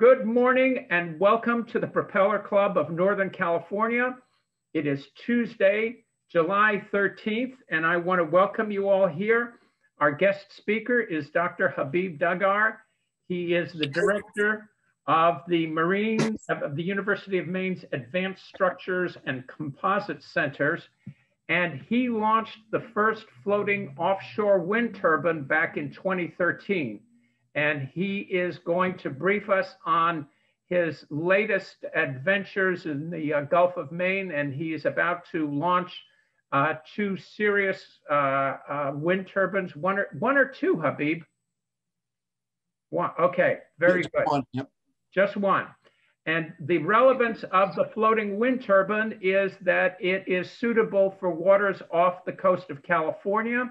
Good morning and welcome to the Propeller Club of Northern California. It is Tuesday, July 13th, and I want to welcome you all here. Our guest speaker is Dr. Habib Dagher. He is the director of the Marine of the University of Maine's Advanced Structures and Composite Centers, and he launched the first floating offshore wind turbine back in 2013 and he is going to brief us on his latest adventures in the uh, Gulf of Maine, and he is about to launch uh, two serious uh, uh wind turbines. One or one or two, Habib. One. Okay, very Just good. One, yep. Just one. And the relevance of the floating wind turbine is that it is suitable for waters off the coast of California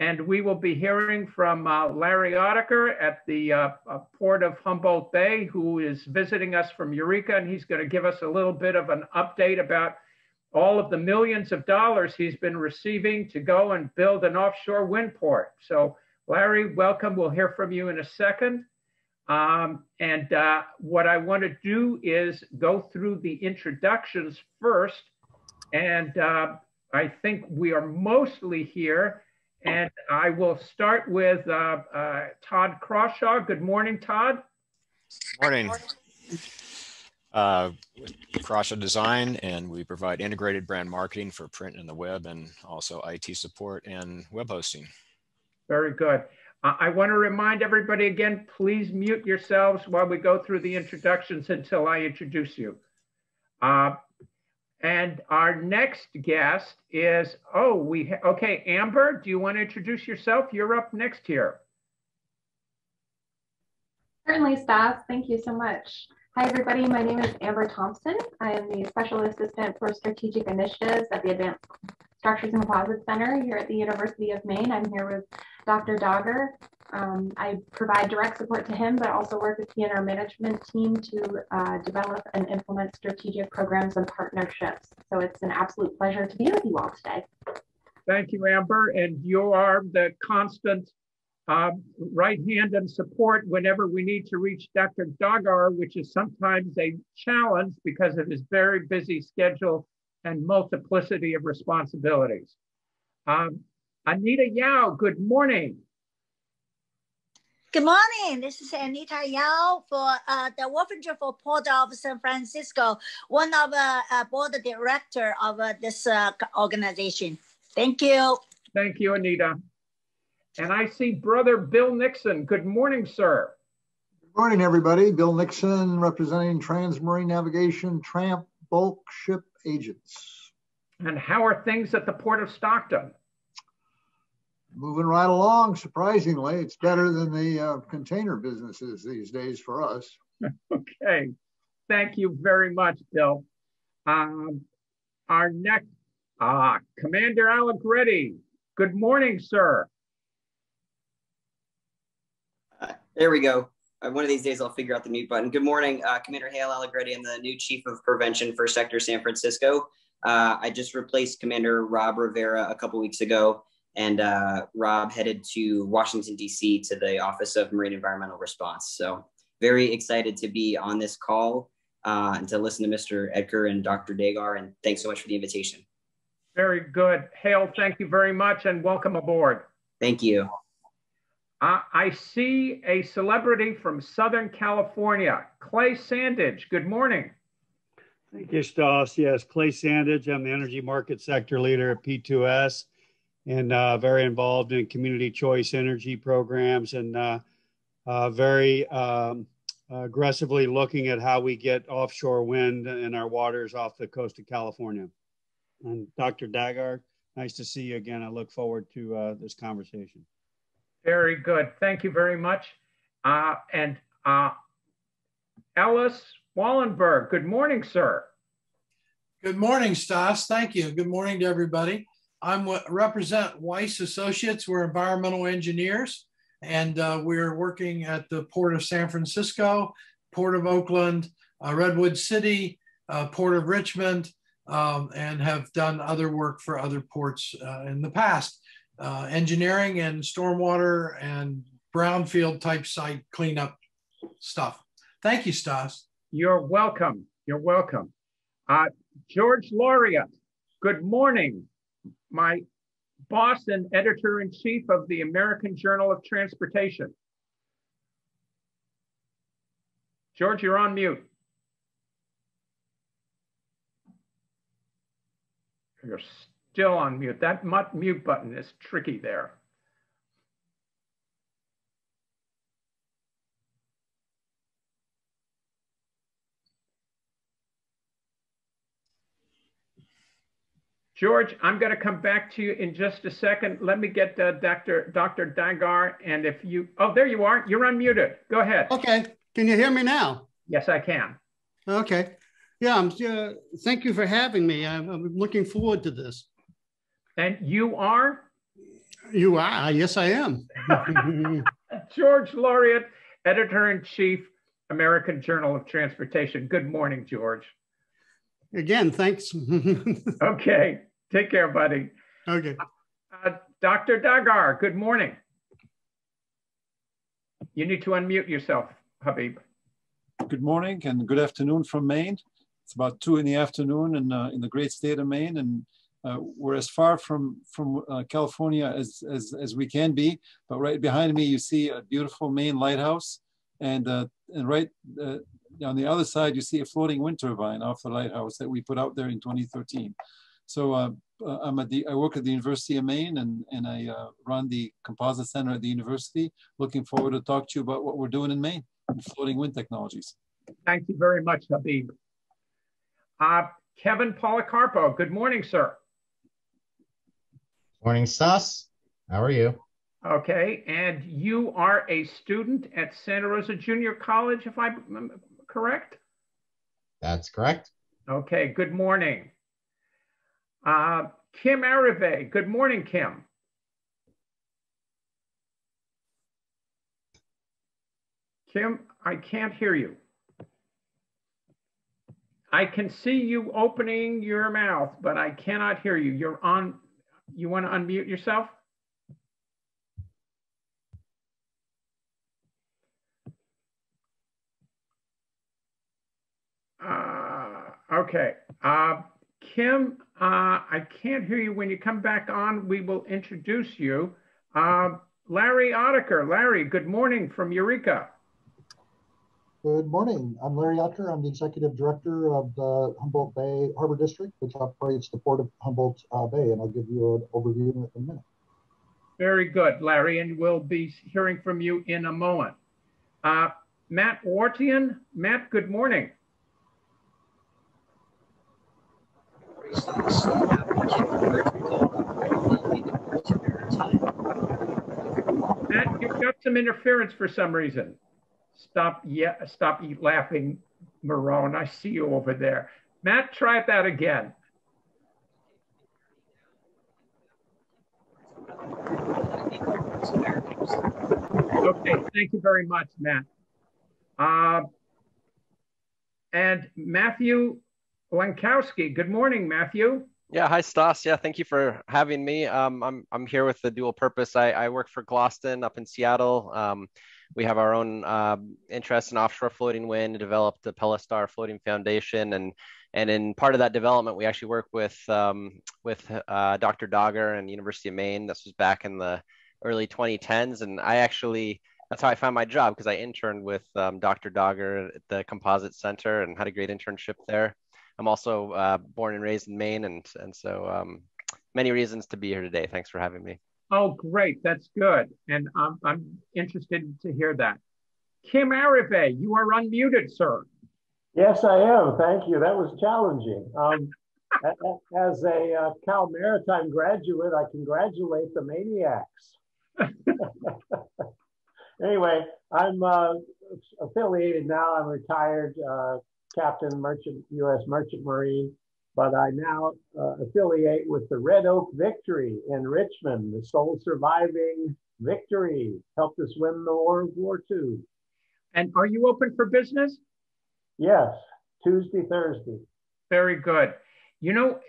and we will be hearing from uh, Larry Oetker at the uh, uh, port of Humboldt Bay, who is visiting us from Eureka, and he's going to give us a little bit of an update about all of the millions of dollars he's been receiving to go and build an offshore wind port. So, Larry, welcome. We'll hear from you in a second. Um, and uh, what I want to do is go through the introductions first. And uh, I think we are mostly here and I will start with uh, uh, Todd Crawshaw. Good morning, Todd. Morning. Uh, Crawshaw Design, and we provide integrated brand marketing for print and the web, and also IT support and web hosting. Very good. Uh, I want to remind everybody again, please mute yourselves while we go through the introductions until I introduce you. Uh, and our next guest is, oh, we, okay, Amber, do you want to introduce yourself? You're up next here. Certainly, staff. Thank you so much. Hi, everybody. My name is Amber Thompson. I am the Special Assistant for Strategic Initiatives at the Advanced Structures and Composites Center here at the University of Maine. I'm here with Dr. Dagher, um, I provide direct support to him, but also work with he and our management team to uh, develop and implement strategic programs and partnerships. So it's an absolute pleasure to be with you all today. Thank you, Amber. And you are the constant um, right hand and support whenever we need to reach Dr. Dagher, which is sometimes a challenge because of his very busy schedule and multiplicity of responsibilities. Um, Anita Yao, good morning. Good morning. This is Anita Yao for uh, the Wharfinger for Port of San Francisco, one of the uh, board director of uh, this uh, organization. Thank you. Thank you, Anita. And I see brother Bill Nixon. Good morning, sir. Good morning, everybody. Bill Nixon representing Transmarine Navigation Tramp Bulk Ship Agents. And how are things at the Port of Stockton? Moving right along. Surprisingly, it's better than the uh, container businesses these days for us. okay, thank you very much, Bill. Um, our next, uh, Commander Allegretti. Good morning, sir. Uh, there we go. Uh, one of these days I'll figure out the mute button. Good morning, uh, Commander Hale Allegretti. I'm the new Chief of Prevention for Sector San Francisco. Uh, I just replaced Commander Rob Rivera a couple weeks ago and uh, Rob headed to Washington, D.C. to the Office of Marine Environmental Response. So, very excited to be on this call uh, and to listen to Mr. Edgar and Dr. Dagher. And thanks so much for the invitation. Very good. Hale, thank you very much and welcome aboard. Thank you. Uh, I see a celebrity from Southern California, Clay Sandage. Good morning. Thank you, Stas. Yes, Clay Sandage. I'm the energy market sector leader at P2S and uh, very involved in community choice energy programs and uh, uh, very um, aggressively looking at how we get offshore wind in our waters off the coast of California. And Dr. Dagher, nice to see you again. I look forward to uh, this conversation. Very good. Thank you very much. Uh, and uh, Ellis Wallenberg, good morning, sir. Good morning, Stas. Thank you. Good morning to everybody. I'm represent Weiss Associates. We're environmental engineers, and uh, we're working at the Port of San Francisco, Port of Oakland, uh, Redwood City, uh, Port of Richmond, um, and have done other work for other ports uh, in the past. Uh, engineering and stormwater and brownfield type site cleanup stuff. Thank you, Stas. You're welcome. You're welcome. Uh, George Lauriat, good morning. My boss and editor in chief of the American Journal of Transportation. George, you're on mute. You're still on mute. That mute button is tricky there. George, I'm going to come back to you in just a second. Let me get uh, Dr. Dr. Dagher, and if you, oh, there you are. You're unmuted. Go ahead. Okay. Can you hear me now? Yes, I can. Okay. Yeah, I'm, uh, thank you for having me. I'm, I'm, looking forward to this. And you are? You are. Yes, I am. George Lauriat, editor in chief, American Journal of Transportation. Good morning, George. Again, thanks. okay. Take care, buddy. Okay. Uh, Dr. Dagher, good morning. You need to unmute yourself, Habib. Good morning and good afternoon from Maine. It's about two in the afternoon in, uh, in the great state of Maine, and uh, we're as far from from uh, California as, as as we can be. But right behind me, you see a beautiful Maine lighthouse, and uh, and right uh, on the other side, you see a floating wind turbine off the lighthouse that we put out there in 2013. So uh, uh, I'm at the, I work at the University of Maine and, and I uh, run the composite center at the university. Looking forward to talk to you about what we're doing in Maine, floating wind technologies. Thank you very much, Habib. Uh, Kevin Policarpo, good morning, sir. Morning, Stas. How are you? Okay, and you are a student at Santa Rosa Junior College, if I'm correct? That's correct. Okay, good morning. Uh, Kim Arrive, good morning, Kim. Kim, I can't hear you. I can see you opening your mouth, but I cannot hear you. You're on, you want to unmute yourself? Uh, okay. Uh, Kim, uh, I can't hear you. When you come back on, we will introduce you. Uh, Larry Oetker. Larry, good morning from Eureka. Good morning. I'm Larry Oetker. I'm the executive director of the Humboldt Bay Harbor District, which operates the port of Humboldt uh, Bay, and I'll give you an overview in a minute. Very good, Larry, and we'll be hearing from you in a moment. Uh, Matt Wartian. Matt, good morning. Matt, you've got some interference for some reason. Stop, yeah, stop laughing, Marone. I see you over there. Matt, try that again. Okay, thank you very much, Matt. Uh, and Matthew Lankowski. Good morning, Matthew. Yeah, hi Stas. Yeah, thank you for having me. Um, I'm I'm here with the dual purpose. I, I work for Glosten up in Seattle. Um, we have our own uh, interest in offshore floating wind. Developed the PelaStar Floating Foundation, and and in part of that development, we actually work with um, with uh, Dr. Dagher and University of Maine. This was back in the early 2010s, and I actually that's how I found my job because I interned with um, Dr. Dagher at the Composite Center and had a great internship there. I'm also uh, born and raised in Maine, and and so um, many reasons to be here today. Thanks for having me. Oh, great. That's good. And I'm, I'm interested to hear that. Kim Arrive, you are unmuted, sir. Yes, I am. Thank you. That was challenging. Um, as a uh, Cal Maritime graduate, I congratulate the maniacs. anyway, I'm uh, affiliated now. I'm retired uh, captain, merchant, U.S. Merchant Marine, but I now uh, affiliate with the Red Oak Victory in Richmond, the sole surviving victory, helped us win the World War II. And are you open for business? Yes, Tuesday, Thursday. Very good. You know,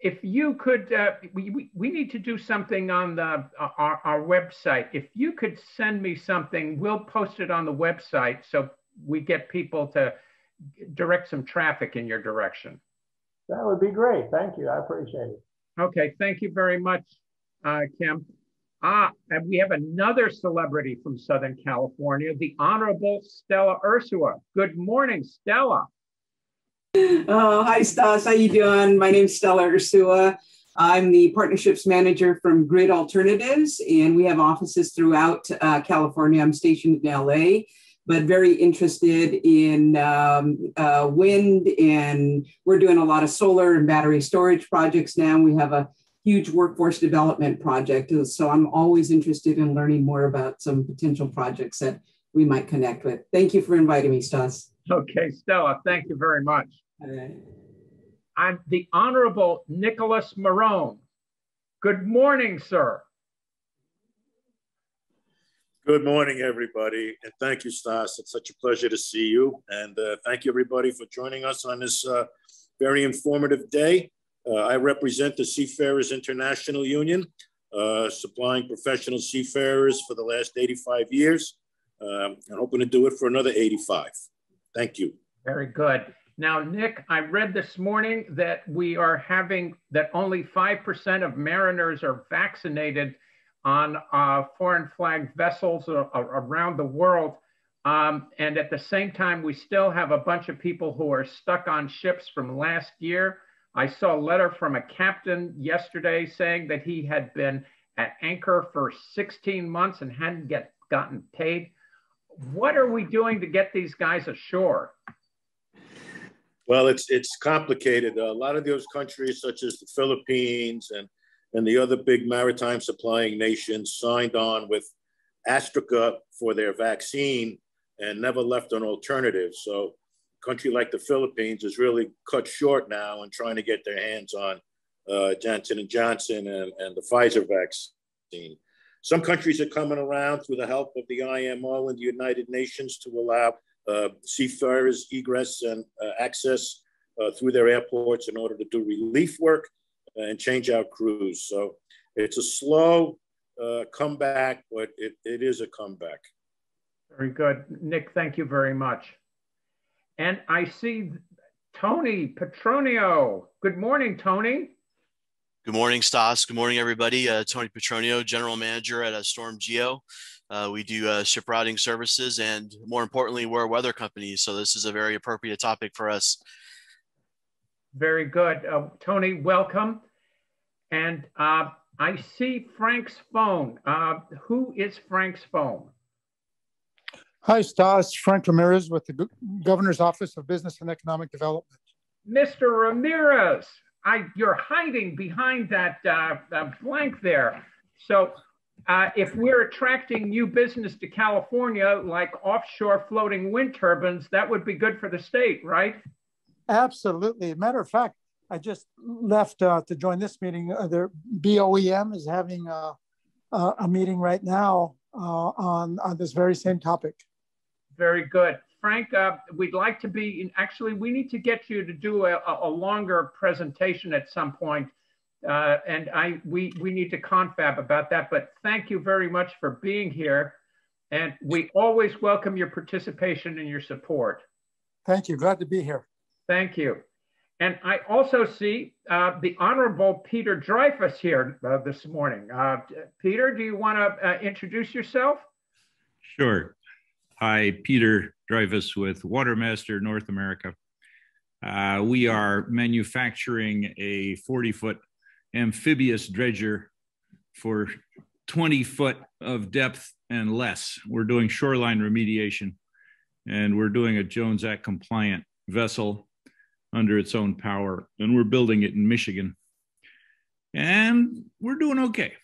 if you could, uh, we, we, we need to do something on the uh, our, our website. If you could send me something, we'll post it on the website so we get people to direct some traffic in your direction. That would be great. Thank you. I appreciate it. Okay, thank you very much, uh, Kim. Ah, and we have another celebrity from Southern California, the Honorable Stella Ursua. Good morning, Stella. Oh, hi, Stas. How you doing? My name's Stella Ursua. I'm the partnerships manager from Grid Alternatives, and we have offices throughout uh, California. I'm stationed in LA, but very interested in um, uh, wind, and we're doing a lot of solar and battery storage projects now. We have a huge workforce development project. So I'm always interested in learning more about some potential projects that we might connect with. Thank you for inviting me, Stas. Okay, Stella, thank you very much. I'm the Honorable Nicholas Marone. Good morning, sir. Good morning, everybody, and thank you, Stas. It's such a pleasure to see you, and uh, thank you, everybody, for joining us on this uh, very informative day. Uh, I represent the Seafarers International Union, uh, supplying professional seafarers for the last 85 years. Um, I'm hoping to do it for another 85. Thank you. Very good. Now, Nick, I read this morning that we are having that only 5% of mariners are vaccinated on uh, foreign flag vessels around the world. Um, and at the same time, we still have a bunch of people who are stuck on ships from last year I saw a letter from a captain yesterday saying that he had been at anchor for 16 months and hadn't get gotten paid. What are we doing to get these guys ashore? Well, it's it's complicated. A lot of those countries, such as the Philippines and and the other big maritime supplying nations, signed on with AstraZeneca for their vaccine and never left an alternative. So a country like the Philippines is really cut short now and trying to get their hands on uh, Johnson and Johnson and, and the Pfizer vaccine. Some countries are coming around through the help of the IMO and the United Nations to allow uh, seafarers egress and uh, access uh, through their airports in order to do relief work and change out crews. So it's a slow uh, comeback, but it, it is a comeback. Very good. Nick, thank you very much. And I see Tony Petronio. Good morning, Tony. Good morning, Stas. Good morning, everybody. Uh, Tony Petronio, General Manager at uh, StormGeo. Uh, we do uh, ship routing services, and more importantly, we're a weather company. So this is a very appropriate topic for us. Very good, uh, Tony. Welcome. And uh, I see Frank's phone. Uh, who is Frank's phone? Hi, Stas. Frank Ramirez with the Governor's Office of Business and Economic Development. Mr. Ramirez, I, you're hiding behind that uh, blank there. So uh, if we're attracting new business to California, like offshore floating wind turbines, that would be good for the state, right? Absolutely. Matter of fact, I just left uh, to join this meeting. Uh, their BOEM is having a, a meeting right now uh, on, on this very same topic. Very good. Frank, uh, we'd like to be, in, actually, we need to get you to do a, a longer presentation at some point. Uh, and I, we, we need to confab about that, but thank you very much for being here. And we always welcome your participation and your support. Thank you, glad to be here. Thank you. And I also see uh, the Honorable Peter Dreyfus here uh, this morning. Uh, Peter, do you want to uh, introduce yourself? Sure. Hi, Peter Dreyfus with Watermaster North America. Uh, we are manufacturing a 40 foot amphibious dredger for 20 foot of depth and less. We're doing shoreline remediation and we're doing a Jones Act compliant vessel under its own power. And we're building it in Michigan. And we're doing okay.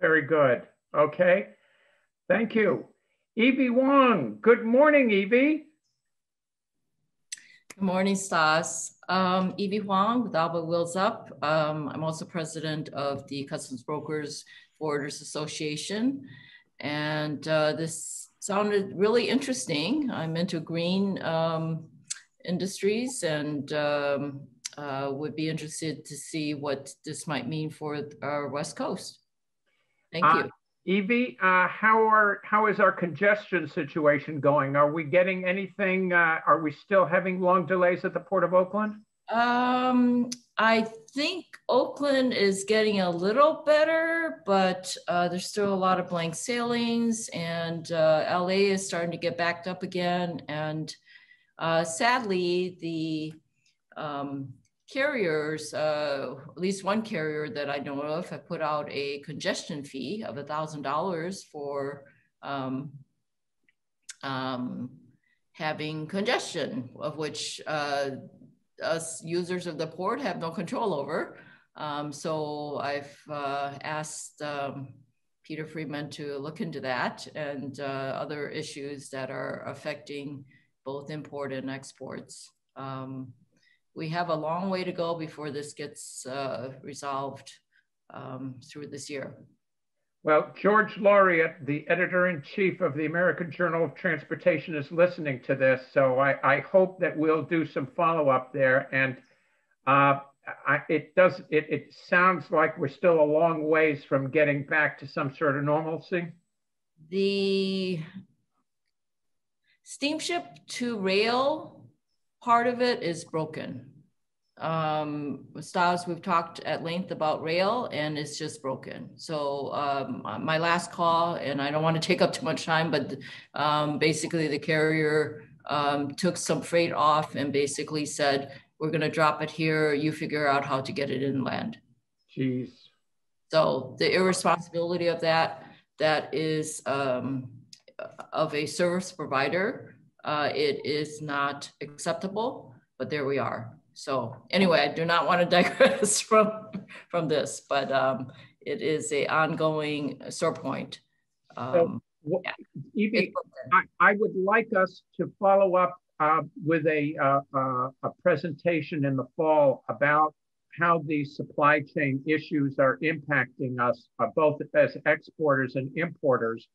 Very good. Okay. Thank you. Evie Huang. Good morning, Evie. Good morning, Stas. Um, Evie Huang with Alba Wheels Up. Um, I'm also president of the Customs Brokers Forwarders Association. And uh, this sounded really interesting. I'm into green um, industries and um, uh, would be interested to see what this might mean for our West Coast. Thank uh, you. Evie, uh, how are how is our congestion situation going? Are we getting anything? Uh, are we still having long delays at the Port of Oakland? Um, I think Oakland is getting a little better, but uh, there's still a lot of blank sailings, and uh, LA is starting to get backed up again. And uh, sadly, the um, carriers, uh, at least one carrier that I know of, have put out a congestion fee of $1,000 for um, um, having congestion, of which uh, us users of the port have no control over. Um, so I've uh, asked um, Peter Friedmann to look into that and uh, other issues that are affecting both import and exports. Um, we have a long way to go before this gets uh, resolved um, through this year. Well, George Lauriat, the editor in chief of the American Journal of Transportation, is listening to this. So I, I hope that we'll do some follow up there. And uh, I, it does, it, it sounds like we're still a long ways from getting back to some sort of normalcy. The steamship to rail part of it is broken. Um, Stas, we've talked at length about rail and it's just broken. So um, my last call, and I don't want to take up too much time, but um, basically the carrier um, took some freight off and basically said, we're going to drop it here. You figure out how to get it inland. Jeez. So the irresponsibility of that, that is um, of a service provider uh, it is not acceptable, but there we are. So anyway, I do not want to digress from, from this, but um, it is a ongoing sore point. Um, so, yeah. Evie, I, I, would like us to follow up uh, with a, uh, uh, a presentation in the fall about how these supply chain issues are impacting us, uh, both as exporters and importers.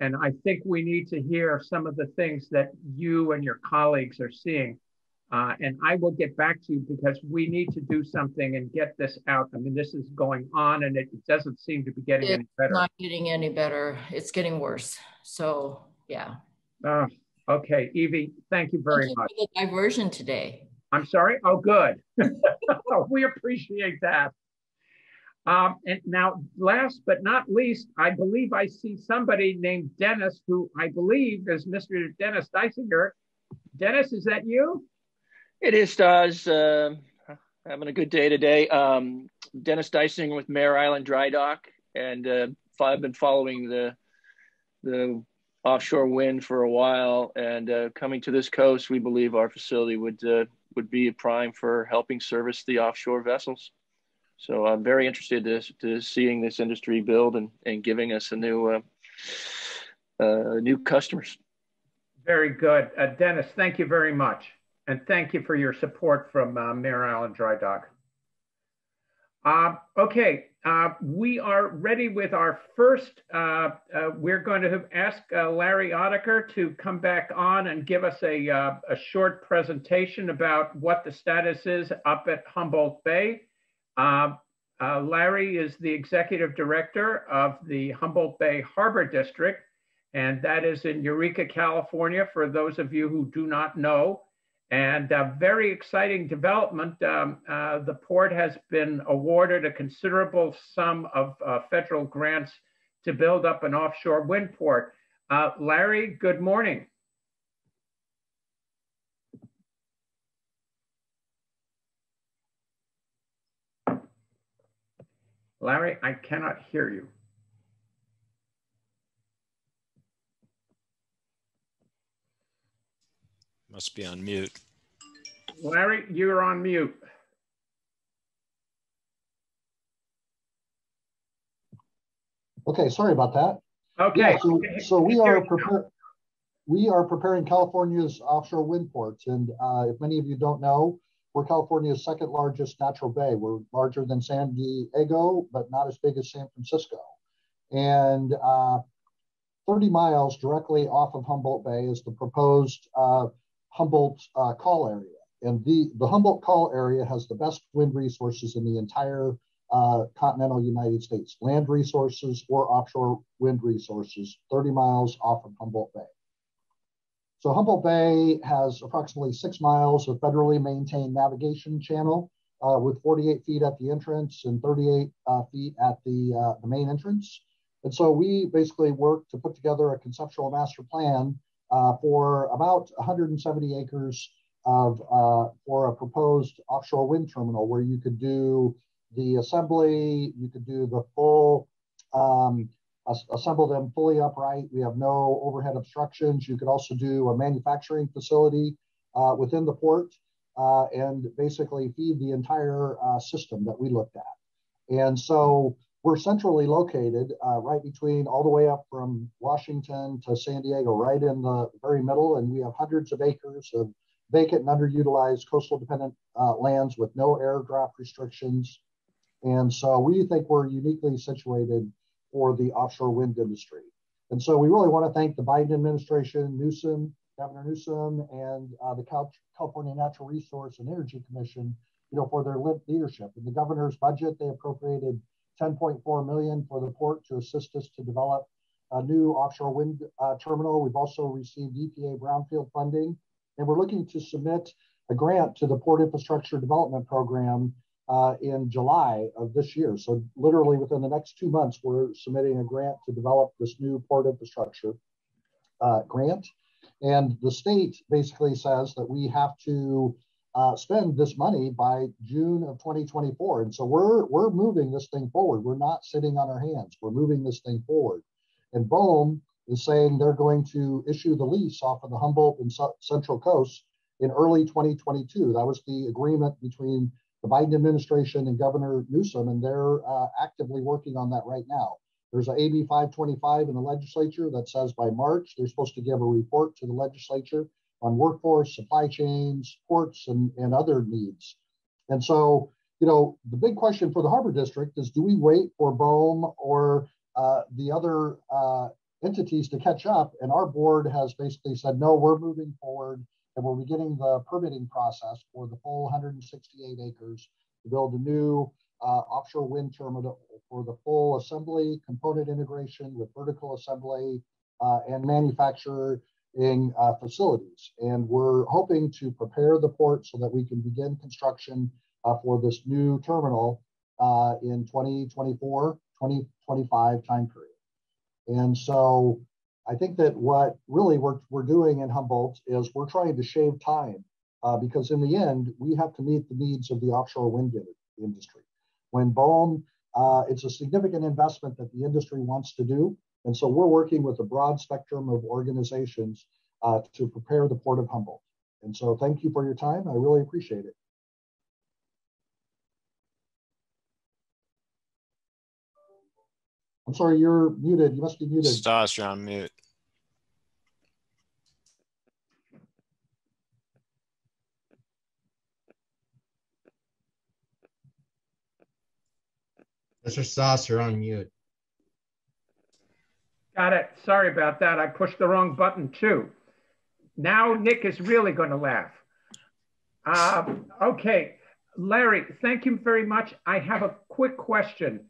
And I think we need to hear some of the things that you and your colleagues are seeing. Uh, and I will get back to you because we need to do something and get this out. I mean, this is going on and it doesn't seem to be getting it's any better. It's not getting any better. It's getting worse. So, yeah. Uh, okay, Evie, thank you very thank much. You for the diversion today. I'm sorry? Oh, good. we appreciate that. Um, and now, last but not least, I believe I see somebody named Dennis, who I believe is Mr. Dennis Dysinger. Dennis, is that you? It is, Stas. Uh, having a good day today. Um, Dennis Dysinger with Mare Island Dry Dock, and uh, I've been following the the offshore wind for a while. And uh, coming to this coast, we believe our facility would uh, would be a prime for helping service the offshore vessels. So I'm very interested to, to seeing this industry build and, and giving us a new uh, uh, new customers. Very good. Uh, Dennis, thank you very much. And thank you for your support from uh, Mare Island Dry Dock. Uh, okay, uh, we are ready with our first. Uh, we're going to ask Larry Oetker to come back on and give us a, a short presentation about what the status is up at Humboldt Bay. Uh, uh, Larry is the executive director of the Humboldt Bay Harbor District, and that is in Eureka, California, for those of you who do not know. And a very exciting development. Um, uh, the port has been awarded a considerable sum of uh, federal grants to build up an offshore wind port. Uh, Larry, good morning. Larry, I cannot hear you. Must be on mute. Larry, you're on mute. Okay, sorry about that. Okay. Yeah, so, so we are preparing we are preparing California's offshore wind ports, and uh, if many of you don't know, we're California's second largest natural bay. We're larger than San Diego, but not as big as San Francisco. And uh, 30 miles directly off of Humboldt Bay is the proposed uh, Humboldt uh, call area. And the, the Humboldt call area has the best wind resources in the entire uh, continental United States, land resources or offshore wind resources, 30 miles off of Humboldt Bay. So Humboldt Bay has approximately six miles of federally maintained navigation channel uh, with 48 feet at the entrance and 38 uh, feet at the, uh, the main entrance. And so we basically worked to put together a conceptual master plan uh, for about 170 acres of uh, for a proposed offshore wind terminal where you could do the assembly, you could do the full, um, assemble them fully upright. We have no overhead obstructions. You could also do a manufacturing facility uh, within the port uh, and basically feed the entire uh, system that we looked at. And so we're centrally located uh, right between all the way up from Washington to San Diego, right in the very middle. And we have hundreds of acres of vacant and underutilized coastal dependent uh, lands with no air draft restrictions. And so we think we're uniquely situated for the offshore wind industry. And so we really want to thank the Biden administration, Newsom, Governor Newsom, and uh, the California Natural Resource and Energy Commission, you know, for their leadership. In the governor's budget, they appropriated 10.4 million for the port to assist us to develop a new offshore wind uh, terminal. We've also received EPA brownfield funding, and we're looking to submit a grant to the Port Infrastructure Development Program uh, in July of this year. So literally within the next two months, we're submitting a grant to develop this new port infrastructure uh, grant. And the state basically says that we have to uh, spend this money by June of 2024. And so we're we're moving this thing forward. We're not sitting on our hands. We're moving this thing forward. And BOEM is saying they're going to issue the lease off of the Humboldt and Central Coast in early 2022. That was the agreement between the Biden administration and Governor Newsom, and they're uh, actively working on that right now. There's a AB 525 in the legislature that says by March they're supposed to give a report to the legislature on workforce, supply chains, ports, and, and other needs. And so, you know, the big question for the Harbor District is do we wait for BOEM or uh, the other uh, entities to catch up? And our board has basically said, no, we're moving forward and we're beginning the permitting process for the full 168 acres to build a new uh, offshore wind terminal for the full assembly, component integration with vertical assembly uh, and manufacture in uh, facilities. And we're hoping to prepare the port so that we can begin construction uh, for this new terminal uh, in 2024, 2025 time period. And so I think that what really we're, we're doing in Humboldt is we're trying to shave time uh, because in the end, we have to meet the needs of the offshore wind industry. When BOEM, uh, it's a significant investment that the industry wants to do. And so we're working with a broad spectrum of organizations uh, to prepare the Port of Humboldt. And so thank you for your time. I really appreciate it. I'm sorry, you're muted. You must be muted. Stas, you're on mute. Mr. Stas, you're on mute. Got it. Sorry about that. I pushed the wrong button too. Now Nick is really going to laugh. Uh, okay, Larry, thank you very much. I have a quick question.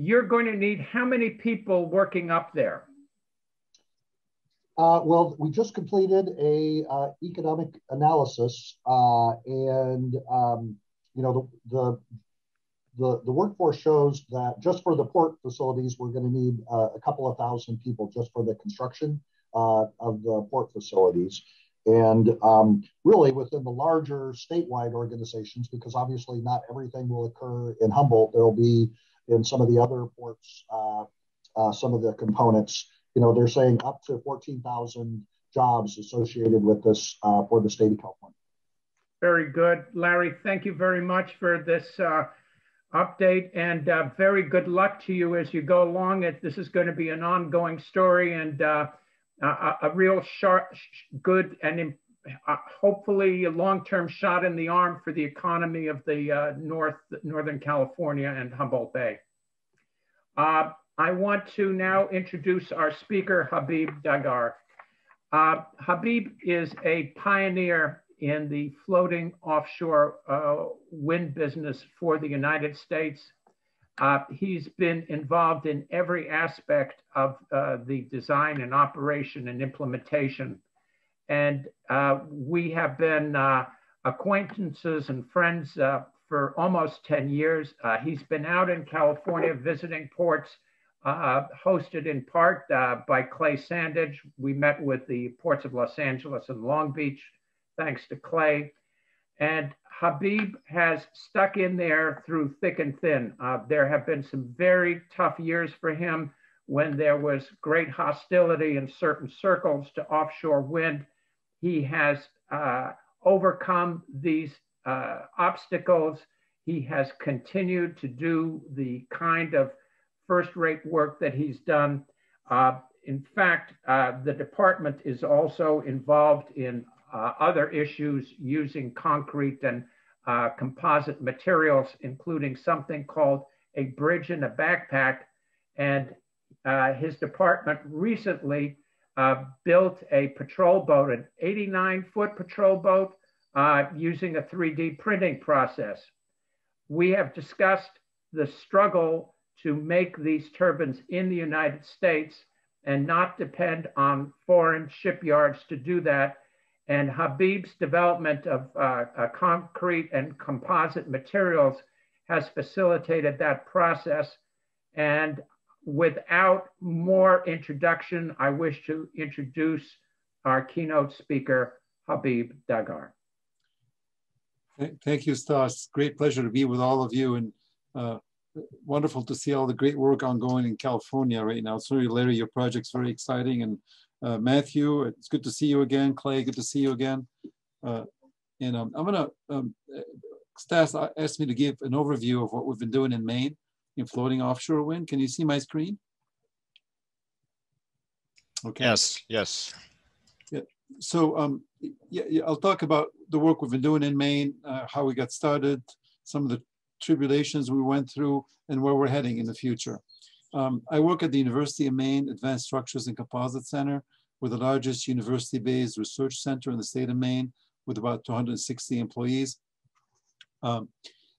You're going to need how many people working up there? Uh, well, we just completed a uh, economic analysis, uh, and um, you know the, the the, the workforce shows that just for the port facilities, we're going to need uh, a couple of thousand people just for the construction uh, of the port facilities. And um, really within the larger statewide organizations, because obviously not everything will occur in Humboldt, there'll be in some of the other ports, uh, uh some of the components, you know, they're saying up to 14,000 jobs associated with this uh, for the state of California. Very good. Larry, thank you very much for this uh, update and uh, very good luck to you as you go along. It, this is going to be an ongoing story and uh, a, a, real sharp, good and hopefully a long-term shot in the arm for the economy of the uh, North, Northern California and Humboldt Bay. Uh, I want to now introduce our speaker, Habib Dagher. Uh, Habib is a pioneer in the floating offshore uh, wind business for the United States. Uh, he's been involved in every aspect of uh, the design and operation and implementation. And uh, we have been uh, acquaintances and friends uh, for almost 10 years. Uh, he's been out in California visiting ports, hosted in part by Clay Sandage. We met with the ports of Los Angeles and Long Beach, thanks to Clay. And Habib has stuck in there through thick and thin. Uh, there have been some very tough years for him when there was great hostility in certain circles to offshore wind. He has uh, overcome these uh, obstacles. He has continued to do the kind of first rate work that he's done. Uh, in fact, uh, the department is also involved in uh, other issues using concrete and uh, composite materials, including something called a bridge in a backpack. And his department recently uh, built a patrol boat, an 89 foot patrol boat, uh, using a 3D printing process. We have discussed the struggle to make these turbines in the United States and not depend on foreign shipyards to do that and Habib's development of uh, concrete and composite materials has facilitated that process. And without more introduction, I wish to introduce our keynote speaker, Habib Dagher. Thank you, Stas. Great pleasure to be with all of you and uh, wonderful to see all the great work ongoing in California right now. Sorry, Larry, your project's very exciting and uh, Matthew, it's good to see you again. Clay, good to see you again. Uh, and um, I'm gonna, um, Stas asked me to give an overview of what we've been doing in Maine in floating offshore wind. Can you see my screen? Okay. Yes, yes. Yeah. So um, yeah, yeah, I'll talk about the work we've been doing in Maine, uh, how we got started, some of the tribulations we went through, and where we're heading in the future. Um, I work at the University of Maine Advanced Structures and Composite Center. We're the largest university-based research center in the state of Maine with about 260 employees. Um,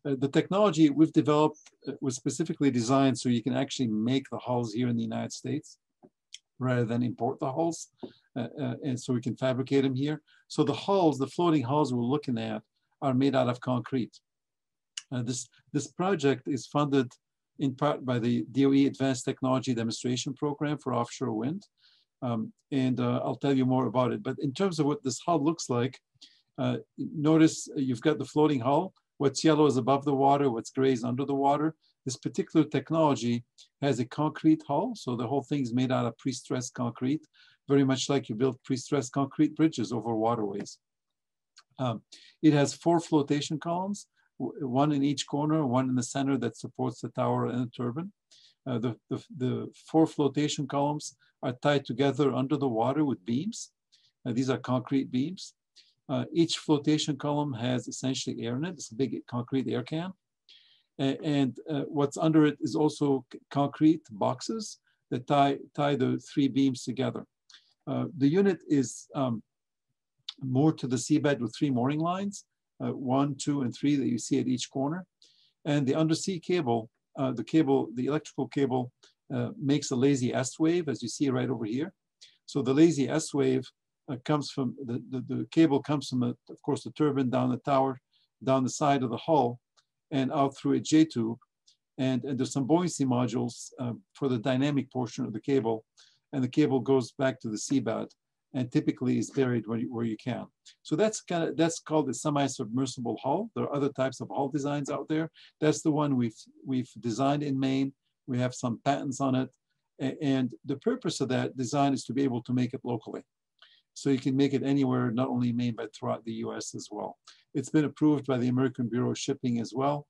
uh, the technology we've developed uh, was specifically designed so you can actually make the hulls here in the United States rather than import the hulls. Uh, uh, and so we can fabricate them here. So the hulls, the floating hulls we're looking at are made out of concrete. Uh, this, this project is funded in part by the DOE Advanced Technology Demonstration Program for offshore wind. Um, and uh, I'll tell you more about it. But in terms of what this hull looks like, notice you've got the floating hull. What's yellow is above the water, what's gray is under the water. This particular technology has a concrete hull, so the whole thing is made out of pre-stressed concrete, very much like you build pre-stressed concrete bridges over waterways. Um, it has four flotation columns one in each corner, one in the center that supports the tower and the turbine. Uh, the, the, the, four flotation columns are tied together under the water with beams. Uh, these are concrete beams. Uh, each flotation column has essentially air in it. It's a big concrete air can. and uh, what's under it is also concrete boxes that tie, tie the three beams together. Uh, the unit is um, moored to the seabed with three mooring lines uh, one, two, and three that you see at each corner. And the undersea cable, uh, the cable, the electrical cable makes a lazy S wave, as you see right over here. So the lazy S wave uh, comes from, the, the, the, cable comes from, a, of course, the turbine down the tower, down the side of the hull, and out through a J tube. And, and there's some buoyancy modules uh, for the dynamic portion of the cable. And the cable goes back to the seabed and typically is buried where you, where you can. So that's kind of that's called a semi-submersible hull. There are other types of hull designs out there. That's the one we've we've designed in Maine. We have some patents on it, and the purpose of that design is to be able to make it locally. So you can make it anywhere, not only Maine, but throughout the US as well. It's been approved by the American Bureau of Shipping as well.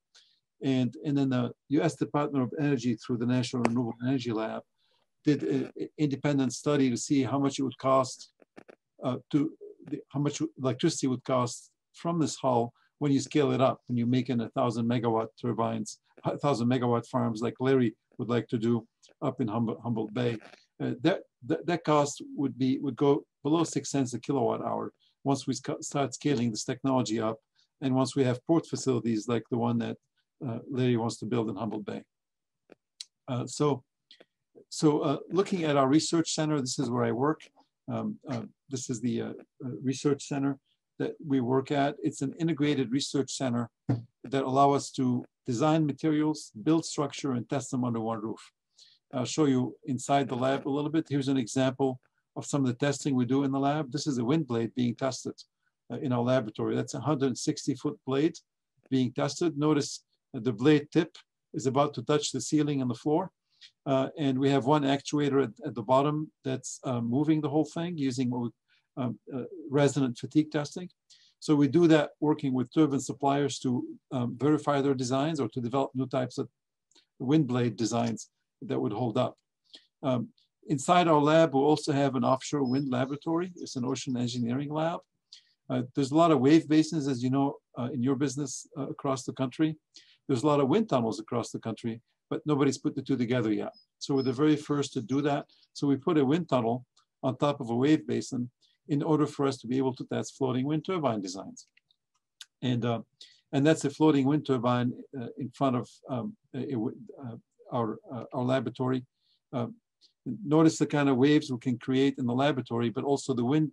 And, and then the US Department of Energy through the National Renewable Energy Lab did an independent study to see how much it would cost uh, to the, how much electricity would cost from this hull when you scale it up, when you make in a thousand megawatt turbines, a thousand megawatt farms like Larry would like to do up in Humboldt, Bay. Uh, that, that, that cost would be would go below six cents a kilowatt hour once we start scaling this technology up, and once we have port facilities like the one that uh, Larry wants to build in Humboldt Bay. Uh, so, so uh, looking at our research center, this is where I work. Um, uh, this is the uh, uh, research center that we work at. It's an integrated research center that allow us to design materials, build structure, and test them under one roof. I'll show you inside the lab a little bit. Here's an example of some of the testing we do in the lab. This is a wind blade being tested uh, in our laboratory. That's a 160 foot blade being tested. Notice the blade tip is about to touch the ceiling and the floor. Uh, and we have one actuator at, at the bottom that's uh, moving the whole thing using we, um, uh, resonant fatigue testing. So we do that working with turbine suppliers to um, verify their designs or to develop new types of wind blade designs that would hold up. Um, inside our lab, we also have an offshore wind laboratory. It's an ocean engineering lab. Uh, there's a lot of wave basins, as you know, uh, in your business uh, across the country. There's a lot of wind tunnels across the country, but nobody's put the two together yet. So we're the very first to do that. So we put a wind tunnel on top of a wave basin in order for us to be able to test floating wind turbine designs. And, uh, and that's a floating wind turbine uh, in front of um, uh, our, our laboratory. notice the kind of waves we can create in the laboratory, but also the wind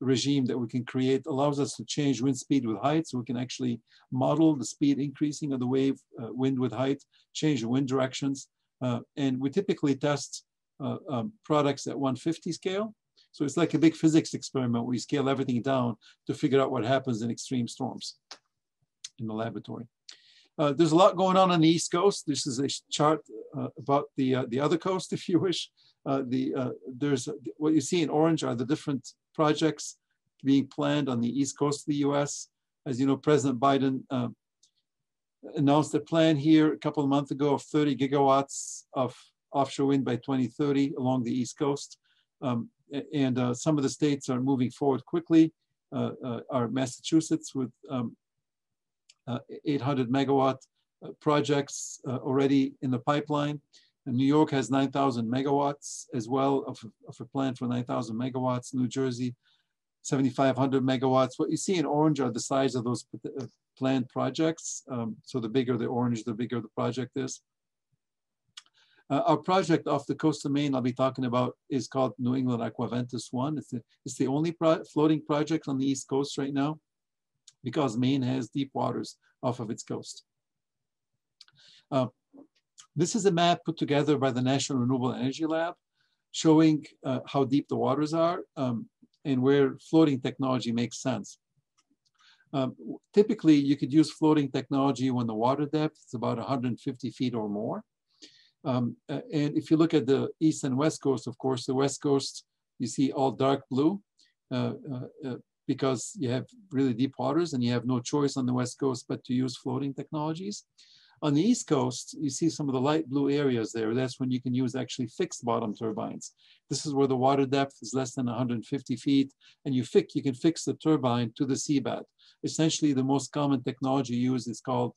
regime that we can create allows us to change wind speed with height. So we can actually model the speed increasing of the wave, uh, wind with height, change the wind directions. Uh, and we typically test uh, um, products at 150 scale. So it's like a big physics experiment we scale everything down to figure out what happens in extreme storms in the laboratory. Uh, there's a lot going on on the East Coast. This is a chart uh, about the, uh, the other coast, if you wish. the, there's what you see in orange are the different projects being planned on the east coast of the US. As you know, President Biden uh, announced a plan here a couple of months ago of 30 gigawatts of offshore wind by 2030 along the east coast. Um, and uh, some of the states are moving forward quickly. Uh, uh are Massachusetts with um, uh, 800 megawatt uh, projects already in the pipeline. And New York has 9,000 megawatts as well of, of a plan for 9,000 megawatts. New Jersey, 7,500 megawatts. What you see in orange are the size of those uh, planned projects. Um, so the bigger the orange, the bigger the project is. Uh, our project off the coast of Maine I'll be talking about is called New England Aquaventus 1. It's the, it's the only pro floating project on the East Coast right now because Maine has deep waters off of its coast. Uh, this is a map put together by the National Renewable Energy Lab showing uh, how deep the waters are um, and where floating technology makes sense. Um, typically, you could use floating technology when the water depth is about 150 feet or more. Um, and if you look at the east and west coast, of course, the west coast, you see all dark blue uh, uh, uh because you have really deep waters and you have no choice on the west coast but to use floating technologies. On the East Coast, you see some of the light blue areas there. That's when you can use actually fixed bottom turbines. This is where the water depth is less than 150 feet, and you, fix, you can fix the turbine to the seabed. Essentially, the most common technology used is called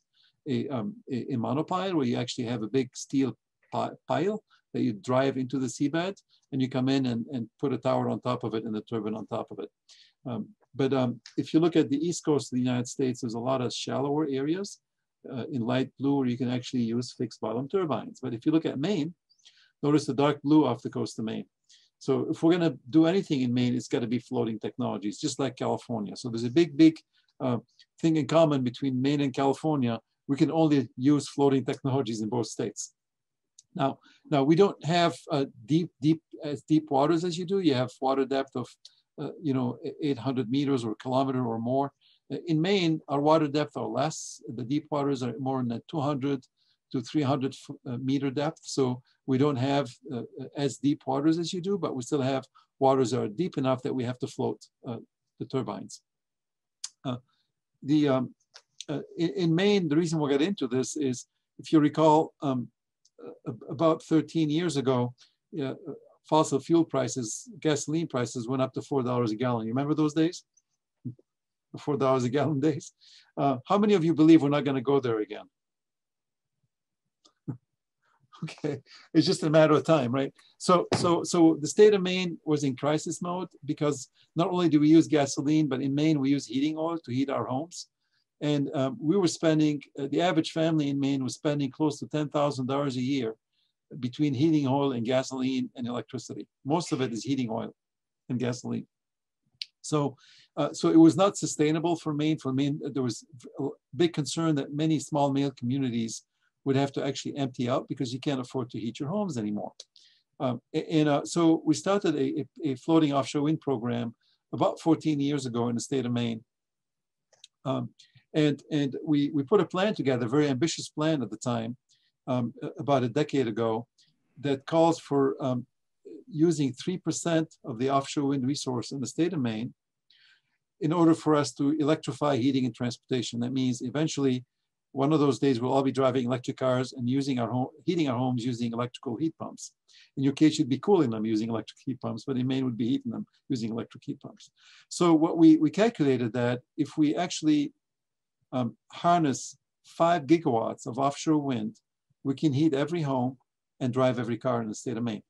a, um, a, a monopile, where you actually have a big steel pile that you drive into the seabed, and you come in and, and put a tower on top of it and the turbine on top of it. Um, but um, if you look at the east coast of the United States, there's a lot of shallower areas uh, in light blue, where you can actually use fixed bottom turbines. But if you look at Maine, notice the dark blue off the coast of Maine. So if we're going to do anything in Maine, it's got to be floating technologies, just like California. So there's a big, big uh, thing in common between Maine and California. We can only use floating technologies in both states. Now, now we don't have uh, deep, deep as deep waters as you do. You have water depth of, you know, 800 meters or a kilometer or more. In Maine, our water depth are less. The deep waters are more in the 200 to 300 uh, meter depth. So we don't have uh, as deep waters as you do, but we still have waters that are deep enough that we have to float uh, the turbines. Uh, the, um, uh, in, in, Maine, the reason we'll get into this is, if you recall, um, about 13 years ago, fossil fuel prices, gasoline prices went up to $4 a gallon. You remember those days? four dollars a gallon days. Uh, how many of you believe we're not going to go there again? okay, it's just a matter of time, right? So, so, so the state of Maine was in crisis mode because not only do we use gasoline, but in Maine we use heating oil to heat our homes. And um, we were spending, uh, the average family in Maine was spending close to $10,000 a year between heating oil and gasoline and electricity. Most of it is heating oil and gasoline. So, uh, so it was not sustainable for Maine. For Maine, there was a big concern that many small Maine communities would have to actually empty out because you can't afford to heat your homes anymore. Um, and uh, so we started a, a, floating offshore wind program about 14 years ago in the state of Maine. Um, and and we, we put a plan together, a very ambitious plan at the time, um, about a decade ago, that calls for um, using 3% of the offshore wind resource in the state of Maine in order for us to electrify heating and transportation. That means eventually one of those days we'll all be driving electric cars and using our home, heating our homes using electrical heat pumps. In your case, you'd be cooling them using electric heat pumps, but in Maine would be heating them using electric heat pumps. So what we, we calculated that if we actually um, harness five gigawatts of offshore wind, we can heat every home and drive every car in the state of Maine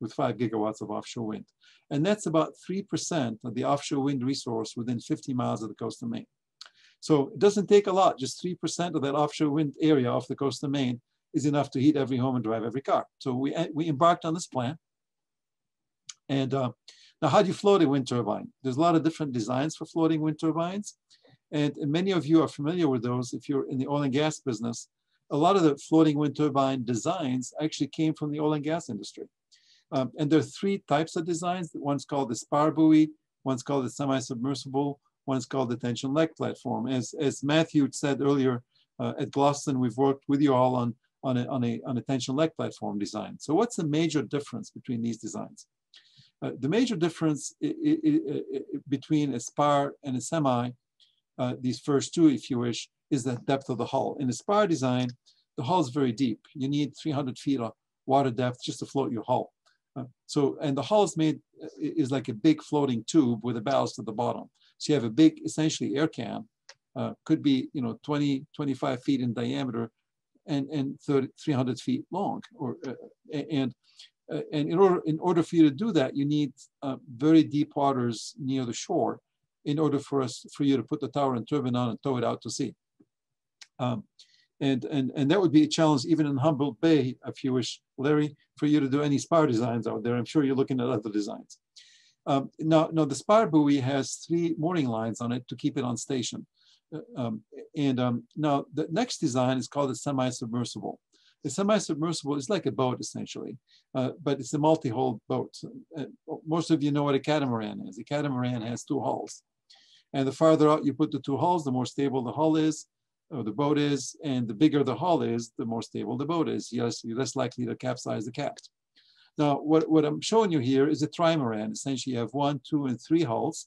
with five gigawatts of offshore wind. And that's about 3% of the offshore wind resource within 50 miles of the coast of Maine. So it doesn't take a lot, just 3% of that offshore wind area off the coast of Maine is enough to heat every home and drive every car. So we, we embarked on this plan. And uh, now how do you float a wind turbine? There's a lot of different designs for floating wind turbines. And, and many of you are familiar with those if you're in the oil and gas business. A lot of the floating wind turbine designs actually came from the oil and gas industry. Um, and there are three types of designs. One's called the spar buoy, one's called the semi-submersible, one's called the tension leg platform. As, as Matthew said earlier uh, at Glosten, we've worked with you all on, on, a, on, a, on a tension leg platform design. So what's the major difference between these designs? Uh, the major difference between a spar and a semi, uh, these first two, if you wish, is the depth of the hull. In a spar design, the hull is very deep. You need 300 feet of water depth just to float your hull. Uh, so, and the hull is made, is like a big floating tube with a ballast at the bottom. So you have a big, essentially air can, uh, could be, you know, 20, 25 feet in diameter and, and 30, 300 feet long. Or, uh, and, uh, and in order, in order for you to do that, you need uh, very deep waters near the shore in order for us, for you to put the tower and turbine on and tow it out to sea. Um, and, and, and that would be a challenge even in Humboldt Bay, if you wish, Larry, for you to do any spar designs out there. I'm sure you're looking at other designs. Um, now, now, the spar buoy has three mooring lines on it to keep it on station. Uh, um, and um, now the next design is called a semi-submersible. The semi-submersible is like a boat essentially, uh, but it's a multi-hull boat. Uh, most of you know what a catamaran is. A catamaran has two hulls. And the farther out you put the two hulls, the more stable the hull is, or the boat is, and the bigger the hull is, the more stable the boat is. Yes, you're less likely to capsize the cast. Now, what, what I'm showing you here is a trimaran. Essentially, you have one, two, and three hulls,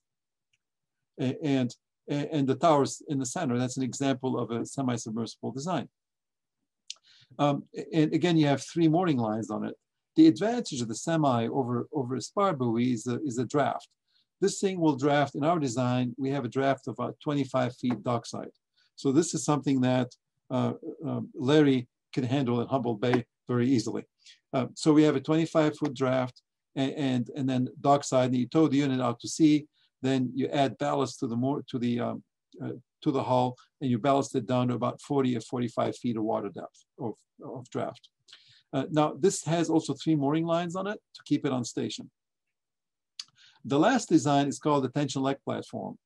and, and the towers in the center. That's an example of a semi-submersible design. Um, and again, you have three mooring lines on it. The advantage of the semi over, over a spar buoy is a, is a draft. This thing will draft, in our design, we have a draft of about 25 feet dockside. So this is something that uh, um, Larry can handle in Humboldt Bay very easily. Uh, so we have a 25 foot draft and, and, and then dockside, and you tow the unit out to sea. Then you add ballast to the more to the um, uh, to the hull, and you ballast it down to about 40 or 45 feet of water depth of, of draft. Uh, now, this has also three mooring lines on it to keep it on station. The last design is called the tension leg platform.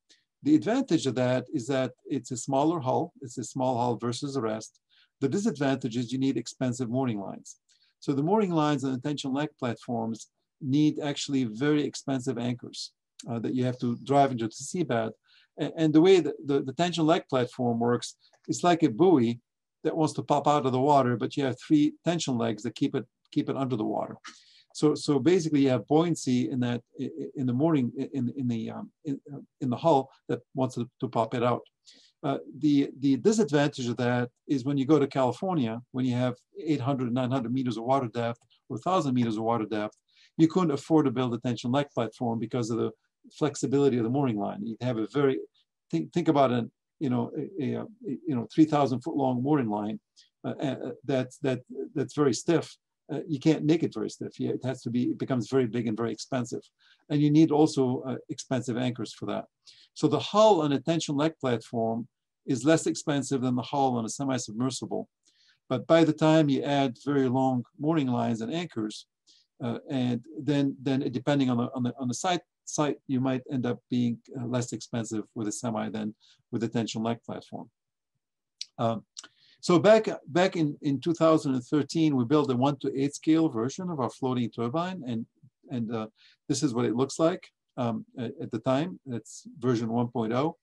The advantage of that is that it's a smaller hull. It's a small hull versus the rest. The disadvantage is you need expensive mooring lines. So the mooring lines on the tension leg platforms need actually very expensive anchors uh, that you have to drive into the seabed. And, and the way the, the, the tension leg platform works, it's like a buoy that wants to pop out of the water, but you have three tension legs that keep it keep it under the water. So, so basically, you have buoyancy in that in the mooring in in the um, in, in the hull that wants to, to pop it out. Uh, the the disadvantage of that is when you go to California, when you have 800, 900 meters of water depth or 1,000 meters of water depth, you couldn't afford to build a tension leg platform because of the flexibility of the mooring line. You'd have a very think think about an you know a, a you know 3,000 foot long mooring line uh, uh, that's that that's very stiff uh, you can't make it very stiff. it has to be, it becomes very big and very expensive. And you need also uh, expensive anchors for that. So the hull on a tension leg platform is less expensive than the hull on a semi-submersible. But by the time you add very long mooring lines and anchors, uh, and then then depending on the on the on the site site, you might end up being uh, less expensive with a semi than with a tension leg platform. Um, so back back in in 2013, we built a one to eight scale version of our floating turbine, and and uh, this is what it looks like um, at, at, the time. It's version 1.0,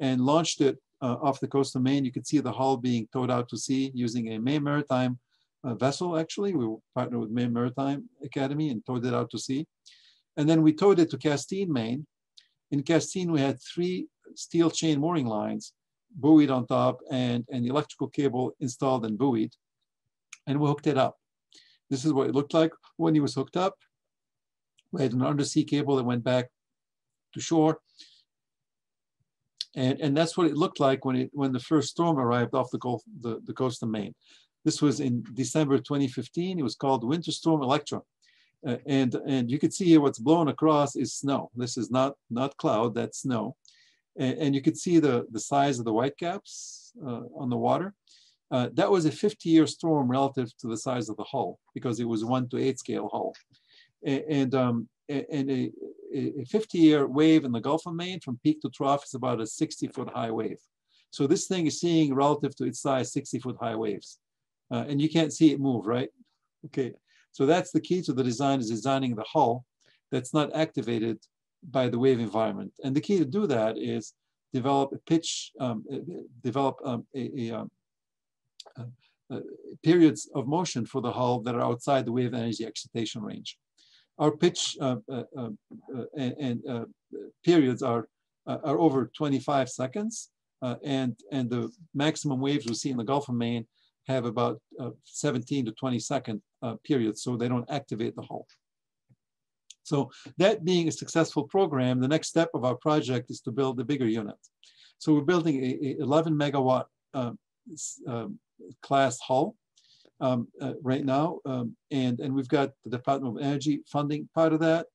and launched it uh, off the coast of Maine. You could see the hull being towed out to sea using a Maine Maritime uh, vessel, actually. We partnered with Maine Maritime Academy and towed it out to sea. And then we towed it to Castine, Maine. In Castine, we had three steel chain mooring lines buoyed on top and an electrical cable installed and buoyed. And we hooked it up. This is what it looked like when it was hooked up. We had an undersea cable that went back to shore. And, and that's what it looked like when it when the first storm arrived off the Gulf, the, the coast of Maine. This was in December 2015. It was called Winter Storm Electra. Uh, and, and you can see here what's blown across is snow. This is not, not cloud, that's snow. And, and you can see the, the size of the whitecaps uh, on the water. Uh, that was a 50 year storm relative to the size of the hull because it was one to eight scale hull. And, and, um, and a, a 50 year wave in the Gulf of Maine from peak to trough is about a 60 foot high wave. So this thing is seeing relative to its size 60 foot high waves. Uh, and you can't see it move, right? Okay, so that's the key to the design is designing the hull that's not activated by the wave environment. And the key to do that is develop a pitch, um, uh, develop um, a, a, um, uh, uh, periods of motion for the hull that are outside the wave energy excitation range. Our pitch uh, uh, um, and, and periods are, are over 25 seconds. and, and the maximum waves we see in the Gulf of Maine have about 17 to 20 second periods, so they don't activate the hull. So that being a successful program, the next step of our project is to build a bigger unit. So we're building a, a 11 megawatt uh, uh, class hull um, uh, right now. Um, and, and we've got the Department of Energy funding part of that.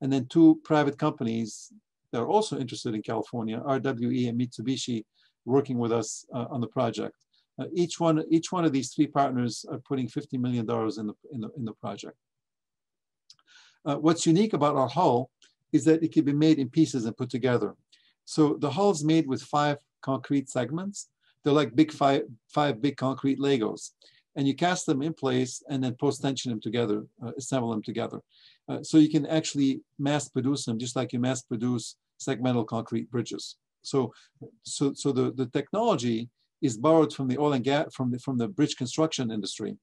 And then two private companies that are also interested in California, RWE and Mitsubishi, working with us uh, on the project. Uh, each one, each one of these three partners are putting $50 million in the, in the, in the project. Uh, what's unique about our hull is that it can be made in pieces and put together. So the hull is made with five concrete segments. They're like big five, five big concrete Legos. And you cast them in place and then post-tension them together, uh, assemble them together. Uh, so you can actually mass produce them just like you mass produce segmental concrete bridges. So, so, so the, the technology is borrowed from the oil and gas, from the, from the bridge construction industry.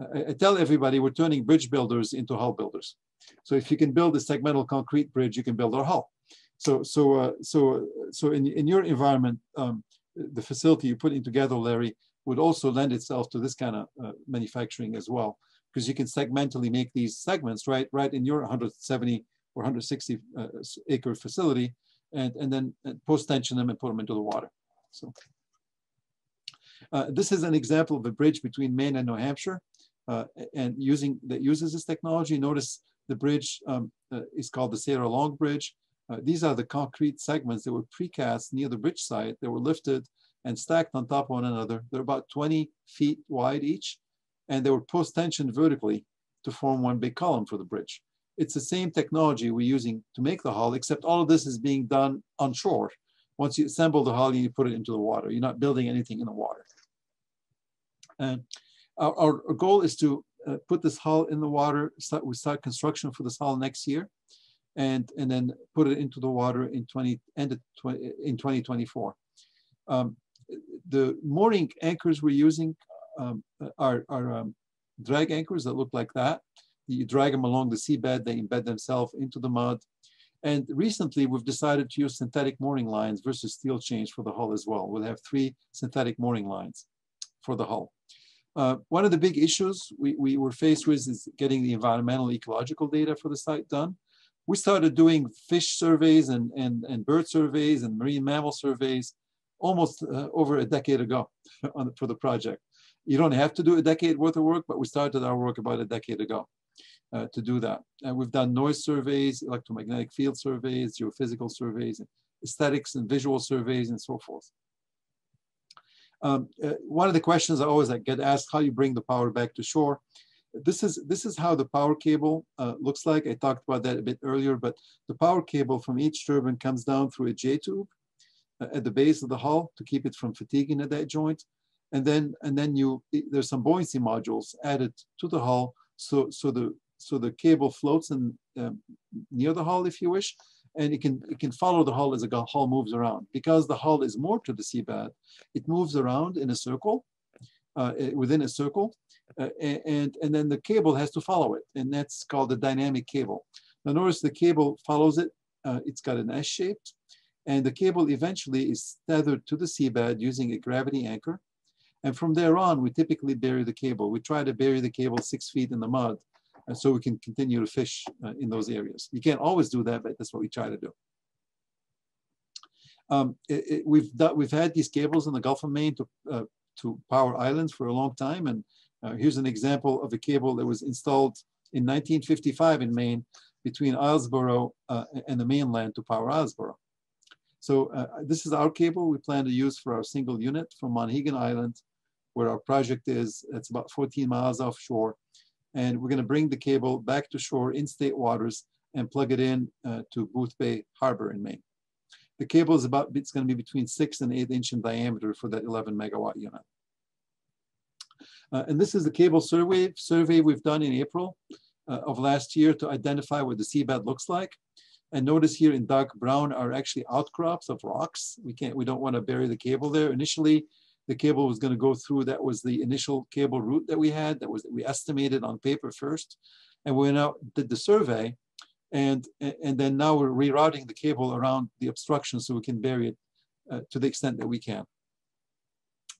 I, I tell everybody we're turning bridge builders into hull builders. So if you can build a segmental concrete bridge, you can build a hull. So so uh, so so in in your environment, um, the facility you're putting together, Larry, would also lend itself to this kind of uh, manufacturing as well, because you can segmentally make these segments right right in your 170 or 160 uh, acre facility, and and then uh, post tension them and put them into the water. So. Uh, this is an example of a bridge between Maine and New Hampshire, uh, and using that uses this technology. Notice the bridge um, uh, is called the Sarah Long Bridge. Uh, these are the concrete segments that were precast near the bridge site. They were lifted and stacked on top of one another. They're about 20 feet wide each, and they were post-tensioned vertically to form one big column for the bridge. It's the same technology we're using to make the hull, except all of this is being done on shore. Once you assemble the hull, you put it into the water. You're not building anything in the water. And our, our goal is to uh, put this hull in the water. Start, we start construction for this hull next year, and and then put it into the water in 20 end of 20, in 2024. Um, the mooring anchors we're using um, are, are um, drag anchors that look like that. You drag them along the seabed, they embed themselves into the mud. And recently we've decided to use synthetic mooring lines versus steel chains for the hull as well. We'll have three synthetic mooring lines for the hull. Uh, one of the big issues we, we were faced with is getting the environmental ecological data for the site done. We started doing fish surveys and, and, and bird surveys and marine mammal surveys almost uh, over a decade ago on, for the project. You don't have to do a decade worth of work, but we started our work about a decade ago uh, to do that. And we've done noise surveys, electromagnetic field surveys, geophysical surveys, aesthetics and visual surveys, and so forth. Um, uh, one of the questions I always get asked, how you bring the power back to shore. This is, this is how the power cable uh, looks like. I talked about that a bit earlier, but the power cable from each turbine comes down through a J-tube uh, at the base of the hull to keep it from fatiguing at that joint. And then, and then you, there's some buoyancy modules added to the hull. So, so the, so the cable floats in, um, near the hull, if you wish, and it can, it can follow the hull as the hull moves around. Because the hull is moored to the seabed, it moves around in a circle, uh, within a circle, uh, and, and then the cable has to follow it, and that's called the dynamic cable. Now notice the cable follows it, uh, it's got an S-shape, and the cable eventually is tethered to the seabed using a gravity anchor. And from there on, we typically bury the cable. We try to bury the cable six feet in the mud uh, so we can continue to fish uh, in those areas. You can't always do that, but that's what we try to do. Um, it, it, we've we've had these cables in the Gulf of Maine to uh, to power islands for a long time, and uh, here's an example of a cable that was installed in 1955 in Maine between Islesboro uh, and the mainland to power Islesboro. So uh, this is our cable we plan to use for our single unit from Monhegan Island, where our project is. It's about 14 miles offshore. And we're gonna bring the cable back to shore in state waters and plug it in uh, to Boothbay Harbor in Maine. The cable is about, it's gonna be between six and eight inch in diameter for that 11 megawatt unit. Uh, and this is the cable survey, survey we've done in April uh, of last year to identify what the seabed looks like. And notice here in dark brown are actually outcrops of rocks. We can't, we don't want to bury the cable there. Initially, the cable was going to go through. That was the initial cable route that we had. That was we estimated on paper first, and we now did the survey, and and then now we're rerouting the cable around the obstruction so we can bury it uh, to the extent that we can.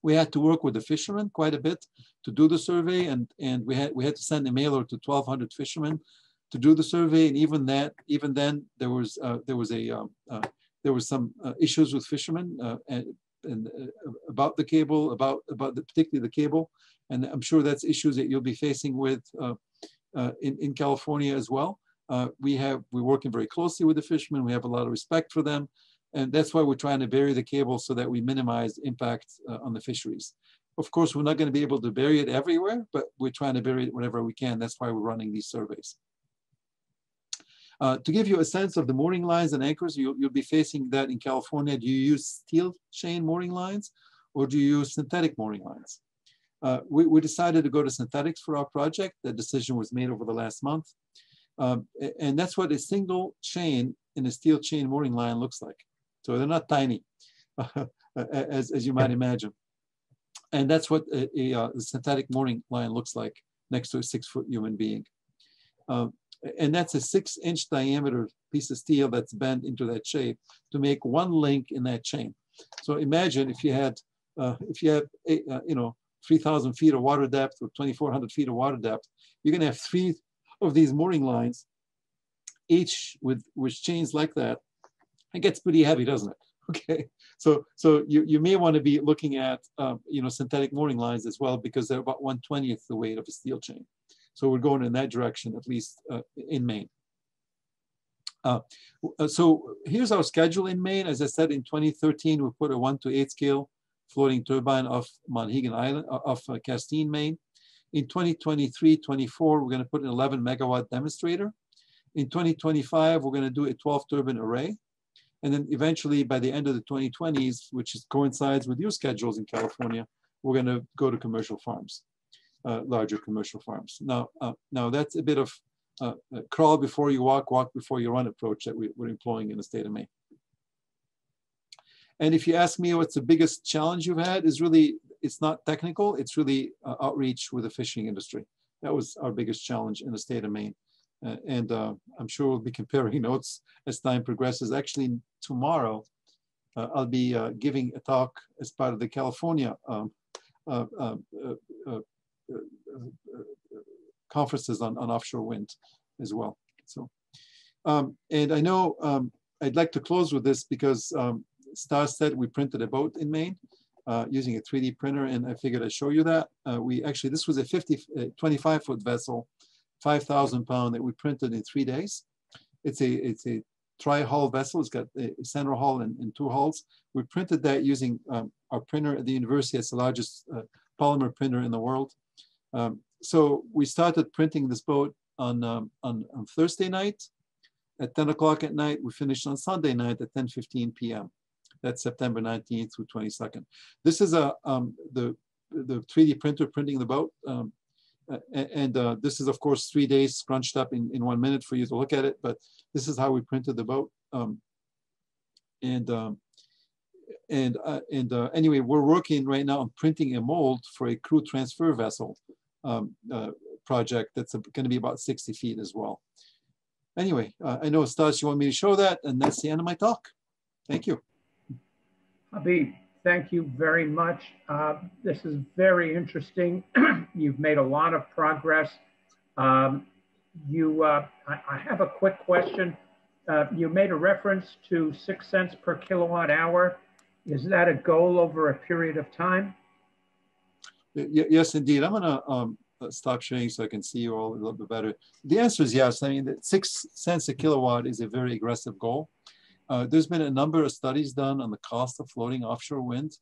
We had to work with the fishermen quite a bit to do the survey, and and we had we had to send a mailer to 1,200 fishermen to do the survey, and even that, even then, there was uh, there was a um, uh, there was some uh, issues with fishermen uh, and, uh, about the cable, about about the, particularly the cable, and I'm sure that's issues that you'll be facing with uh, in in California as well. we have we're working very closely with the fishermen. We have a lot of respect for them, and that's why we're trying to bury the cable so that we minimize impact on the fisheries. Of course, we're not going to be able to bury it everywhere, but we're trying to bury it whenever we can. That's why we're running these surveys. Uh, to give you a sense of the mooring lines and anchors, you, will be facing that in California. Do you use steel chain mooring lines or do you use synthetic mooring lines? Uh, we, we, decided to go to synthetics for our project. That decision was made over the last month. Um, and that's what a single chain in a steel chain mooring line looks like. So they're not tiny, as, as you might imagine. And that's what a, a, a, uh, synthetic mooring line looks like next to a six foot human being. Um, and that's a six inch diameter piece of steel that's bent into that shape to make one link in that chain. So imagine if you had, uh, if you have, uh, you know, 3,000 feet of water depth or 2,400 feet of water depth, you're gonna have three of these mooring lines, each with, with chains like that. It gets pretty heavy, doesn't it? Okay, so so you, you may want to be looking at um, you know synthetic mooring lines as well because they're about 120th the weight of a steel chain. So we're going in that direction, at least uh, in Maine. Uh, uh, so here's our schedule in Maine. As I said, in 2013, we put a one to eight scale floating turbine off Monhegan Island, uh, off uh, Castine, Maine. In 2023, 24, we're going to put an 11 megawatt demonstrator. In 2025, we're going to do a 12 turbine array. And then eventually by the end of the 2020s, which is, coincides with your schedules in California, we're going to go to commercial farms larger commercial farms. Now, uh, now that's a bit of uh, crawl before you walk, walk before you run approach that we, are employing in the state of Maine. And if you ask me what's the biggest challenge you've had is really, it's not technical, it's really uh, outreach with the fishing industry. That was our biggest challenge in the state of Maine. Uh, and uh, I'm sure we'll be comparing notes as time progresses. Actually, tomorrow, I'll be giving a talk as part of the California um, uh, uh, uh, conferences on, on offshore wind as well. So, um, and I know um, I'd like to close with this because um, Stas said we printed a boat in Maine uh, using a 3D printer, and I figured I'd show you that. Uh, we actually, this was a 50, uh, 25 foot vessel, 5,000 pound that we printed in three days. It's a, it's a tri-hull vessel. It's got a center hull and, and, two hulls. We printed that using um, our printer at the university. It's the largest uh, polymer printer in the world. Um, so we started printing this boat on, um, on, on, Thursday night at 10 o'clock at night. We finished on Sunday night at 10.15 p.m. That's September 19th through 22nd. This is a um, the, the 3D printer printing the boat. Um, and uh, this is, of course, three days scrunched up in, in one minute for you to look at it, but this is how we printed the boat. Um, and um, and uh, and uh, anyway, we're working right now on printing a mold for a crew transfer vessel um, uh, project that's going to be about 60 feet as well. Anyway, uh, I know Stas, you want me to show that, and that's the end of my talk. Thank you. Habib, thank you very much. Uh, this is very interesting. You've made a lot of progress. Um, you, uh, I, I, have a quick question. Uh, you made a reference to six cents per kilowatt hour. Is that a goal over a period of time? Yes, indeed. I'm going to um, stop sharing so I can see you all a little bit better. The answer is yes. I mean, six cents a kilowatt is a very aggressive goal. Uh, there's been a number of studies done on the cost of floating offshore wind.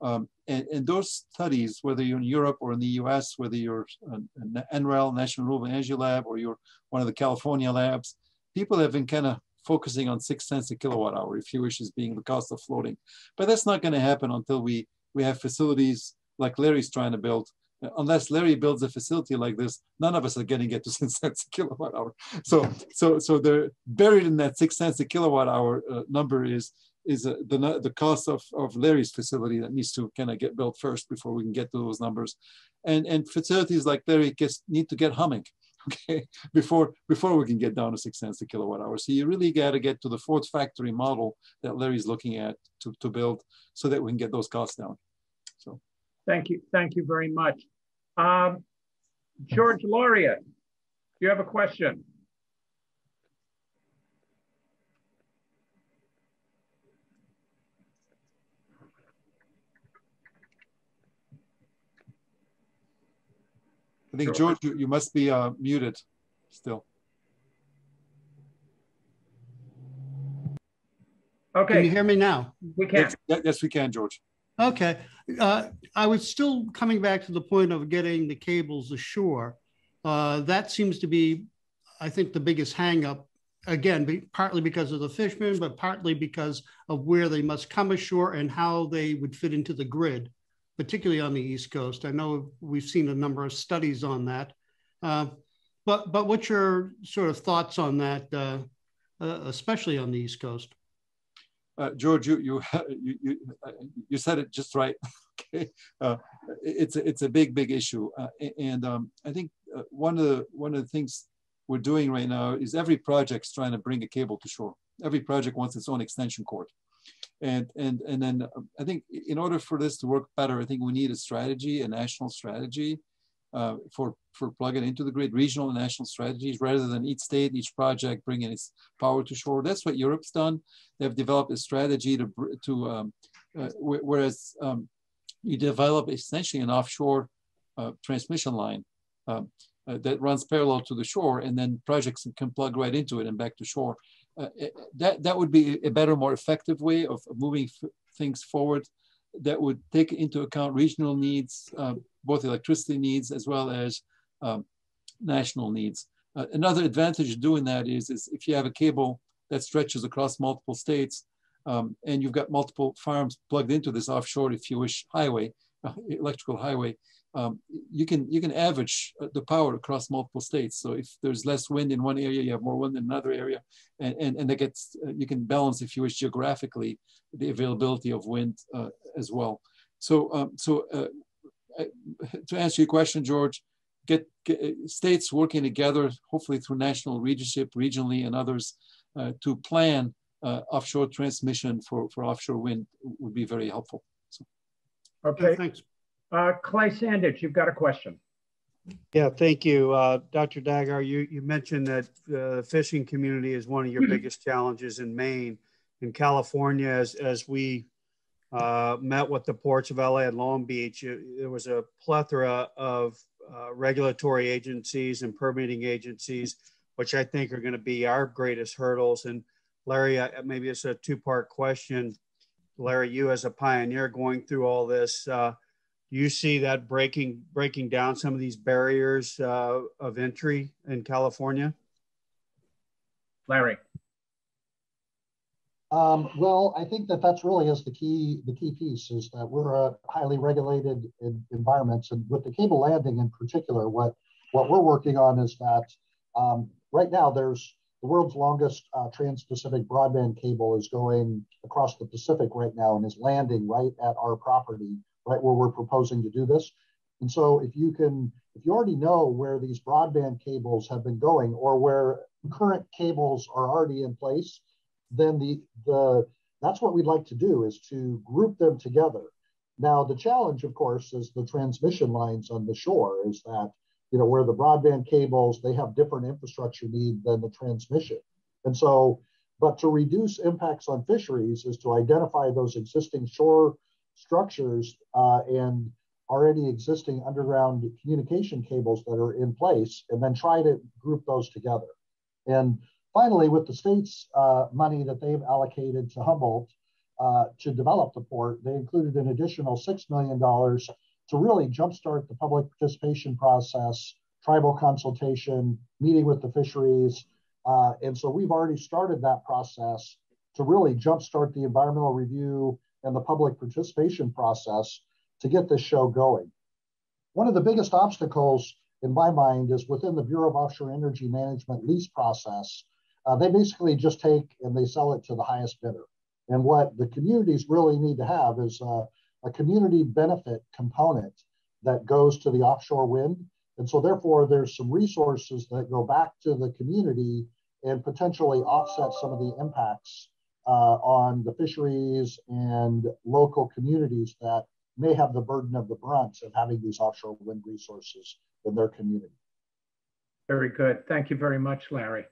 Um, and, and, those studies, whether you're in Europe or in the US, whether you're an, NREL, National Renewable Energy Lab, or you're one of the California labs, people have been kind of focusing on six cents a kilowatt hour, if you wish, as being the cost of floating. But that's not going to happen until we, we have facilities like Larry's trying to build unless Larry builds a facility like this, none of us are getting it to six cents a kilowatt hour. So, so, so they're buried in that six cents a kilowatt hour uh, number is is uh, the the cost of of Larry's facility that needs to kind of get built first before we can get to those numbers, and and facilities like Larry gets need to get humming. Okay, before before we can get down to six cents a kilowatt hour. So you really got to get to the fourth factory model that Larry's looking at to, to build so that we can get those costs down. So thank you. Thank you very much. Um, George Lauriat, do you have a question? Think, George, you, you must be uh, muted still. Okay. Can you hear me now? We can. Yes, yes we can, George. Okay. Uh, I was still coming back to the point of getting the cables ashore. Uh, that seems to be, I think, the biggest hangup. Again, be, partly because of the fishermen, but partly because of where they must come ashore and how they would fit into the grid, particularly on the East Coast. I know we've seen a number of studies on that. Uh, but but what's your sort of thoughts on that, uh, uh, especially on the East Coast? uh, George, you you you you, said it just right. okay, uh, it's a, it's a big big issue, uh, and um, I think one of the one of the things we're doing right now is every project's trying to bring a cable to shore. Every project wants its own extension cord, and and and then um, I think in order for this to work better, I think we need a strategy, a national strategy, uh, for, for plugging into the grid, regional and national strategies, rather than each state, each project bringing its power to shore. That's what Europe's done. They've developed a strategy to, to um, uh, whereas um, you develop essentially an offshore uh, transmission line um, uh, that runs parallel to the shore, and then projects can plug right into it and back to shore. Uh, that, that would be a better, more effective way of moving things forward that would take into account regional needs, uh, both electricity needs as well as um, national needs. Uh, another advantage of doing that is, is if you have a cable that stretches across multiple states um, and you've got multiple farms plugged into this offshore, if you wish, highway, electrical highway, um, you can you can average uh, the power across multiple states. So if there's less wind in one area, you have more wind in another area, and and, and that gets uh, you can balance if you wish geographically the availability of wind uh, as well. So um, so uh, to answer your question, George, get, get, uh, states working together, hopefully through national leadership, regionally, and others, uh, to plan offshore transmission for for offshore wind would be very helpful. So. Okay, thanks. Uh, Clay Sandage, you've got a question. Yeah, thank you. Uh, Dr. Dagher, you, you mentioned that uh, the fishing community is one of your mm-hmm. biggest challenges in Maine. In California, as, as we uh, met with the ports of LA and Long Beach, it, there was a plethora of uh, regulatory agencies and permitting agencies, which I think are going to be our greatest hurdles. And Larry, maybe it's a two-part question. Larry, you as a pioneer going through all this, uh, you see that breaking breaking down some of these barriers uh, of entry in California? Larry. Um, well, I think that that's really is the key. The key piece is that we're a highly regulated in, environments, and with the cable landing in particular, what what we're working on is that um, right now there's the world's longest uh, trans-Pacific broadband cable is going across the Pacific right now and is landing right at our property, right where we're proposing to do this. And so if you can, if you already know where these broadband cables have been going or where current cables are already in place, then the, the that's what we'd like to do is to group them together. Now, the challenge, of course, is the transmission lines on the shore is that you know, where the broadband cables, they have different infrastructure need than the transmission. And so, but to reduce impacts on fisheries is to identify those existing shore structures uh, and already existing underground communication cables that are in place, and then try to group those together. And finally, with the state's uh, money that they've allocated to Humboldt uh, to develop the port, they included an additional $6 million to really jumpstart the public participation process, tribal consultation, meeting with the fisheries. Uh, and so we've already started that process to really jumpstart the environmental review and the public participation process to get this show going. One of the biggest obstacles in my mind is within the Bureau of Offshore Energy Management lease process. Uh, they basically just take and they sell it to the highest bidder. And what the communities really need to have is uh, a community benefit component that goes to the offshore wind. And so therefore there's some resources that go back to the community and potentially offset some of the impacts uh, on the fisheries and local communities that may have the burden of the brunt of having these offshore wind resources in their community. Very good. Thank you very much, Larry.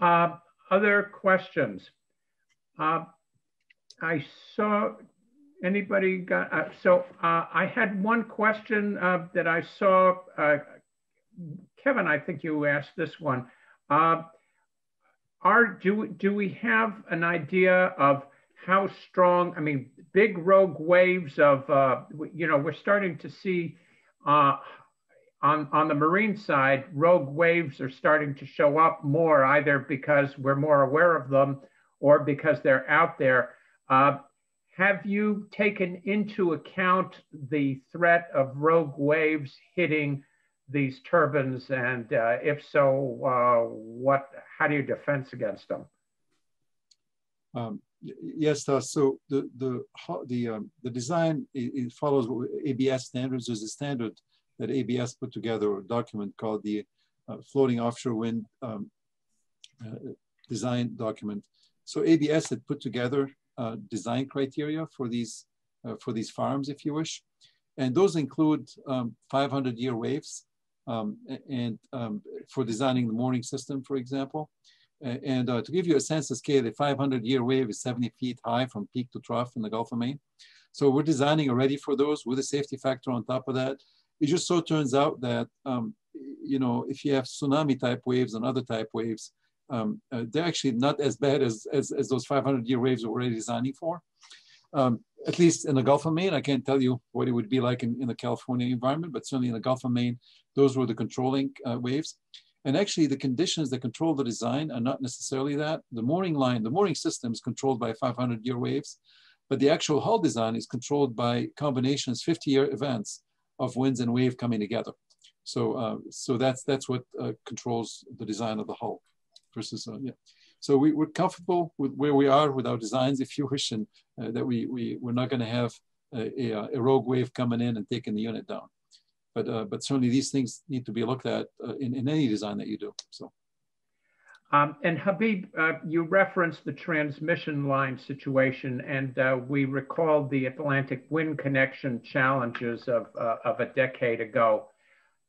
Uh, other questions? Uh, I saw Anybody got, uh, so uh, I had one question uh, that I saw, uh, Kevin, I think you asked this one. Uh, are, do, do we have an idea of how strong, I mean, big rogue waves of, you know, we're starting to see on, on the marine side, rogue waves are starting to show up more, either because we're more aware of them or because they're out there. Uh, have you taken into account the threat of rogue waves hitting these turbines? And uh, if so, uh, what? How do you defend against them? Um, yes, uh, so the the the um, the design it, it follows ABS standards. There's a standard that ABS put together, a document called the uh, Floating Offshore Wind um, uh, Design Document. So ABS had put together uh, design criteria for these uh, for these farms, if you wish, and those include 500-year um, waves, um, and um, for designing the mooring system, for example. And uh, to give you a sense of scale, the 500-year wave is 70 feet high from peak to trough in the Gulf of Maine. So we're designing already for those with a safety factor on top of that. It just so turns out that, um, you know, if you have tsunami type waves and other type waves, um, uh, they're actually not as bad as, as, as those 500 year waves we're already designing for. Um, at least in the Gulf of Maine, I can't tell you what it would be like in, in the California environment, but certainly in the Gulf of Maine, those were the controlling uh, waves. And actually the conditions that control the design are not necessarily that. The mooring line, the mooring system is controlled by 500 year waves, but the actual hull design is controlled by combinations, 50 year events of winds and wave coming together. So, uh, so that's, that's what uh, controls the design of the hull versus uh, yeah. So we, we're comfortable with where we are with our designs, if you wish, and uh, that we, we, we're not going to have a, a, a, rogue wave coming in and taking the unit down. But, uh, but certainly these things need to be looked at uh, in, in any design that you do. So. Um, and Habib, uh, you referenced the transmission line situation, and uh, we recalled the Atlantic Wind Connection challenges of, uh, of a decade ago.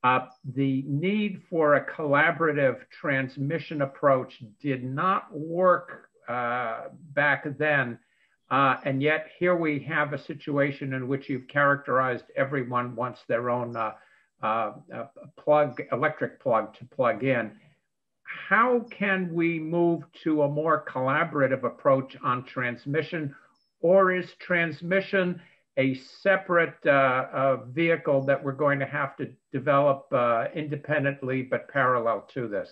Uh, the need for a collaborative transmission approach did not work uh, back then. Uh, and yet here we have a situation in which you've characterized everyone wants their own uh, uh, plug, electric plug to plug in. how can we move to a more collaborative approach on transmission, or is transmission a separate uh, uh, vehicle that we're going to have to develop uh, independently but parallel to this?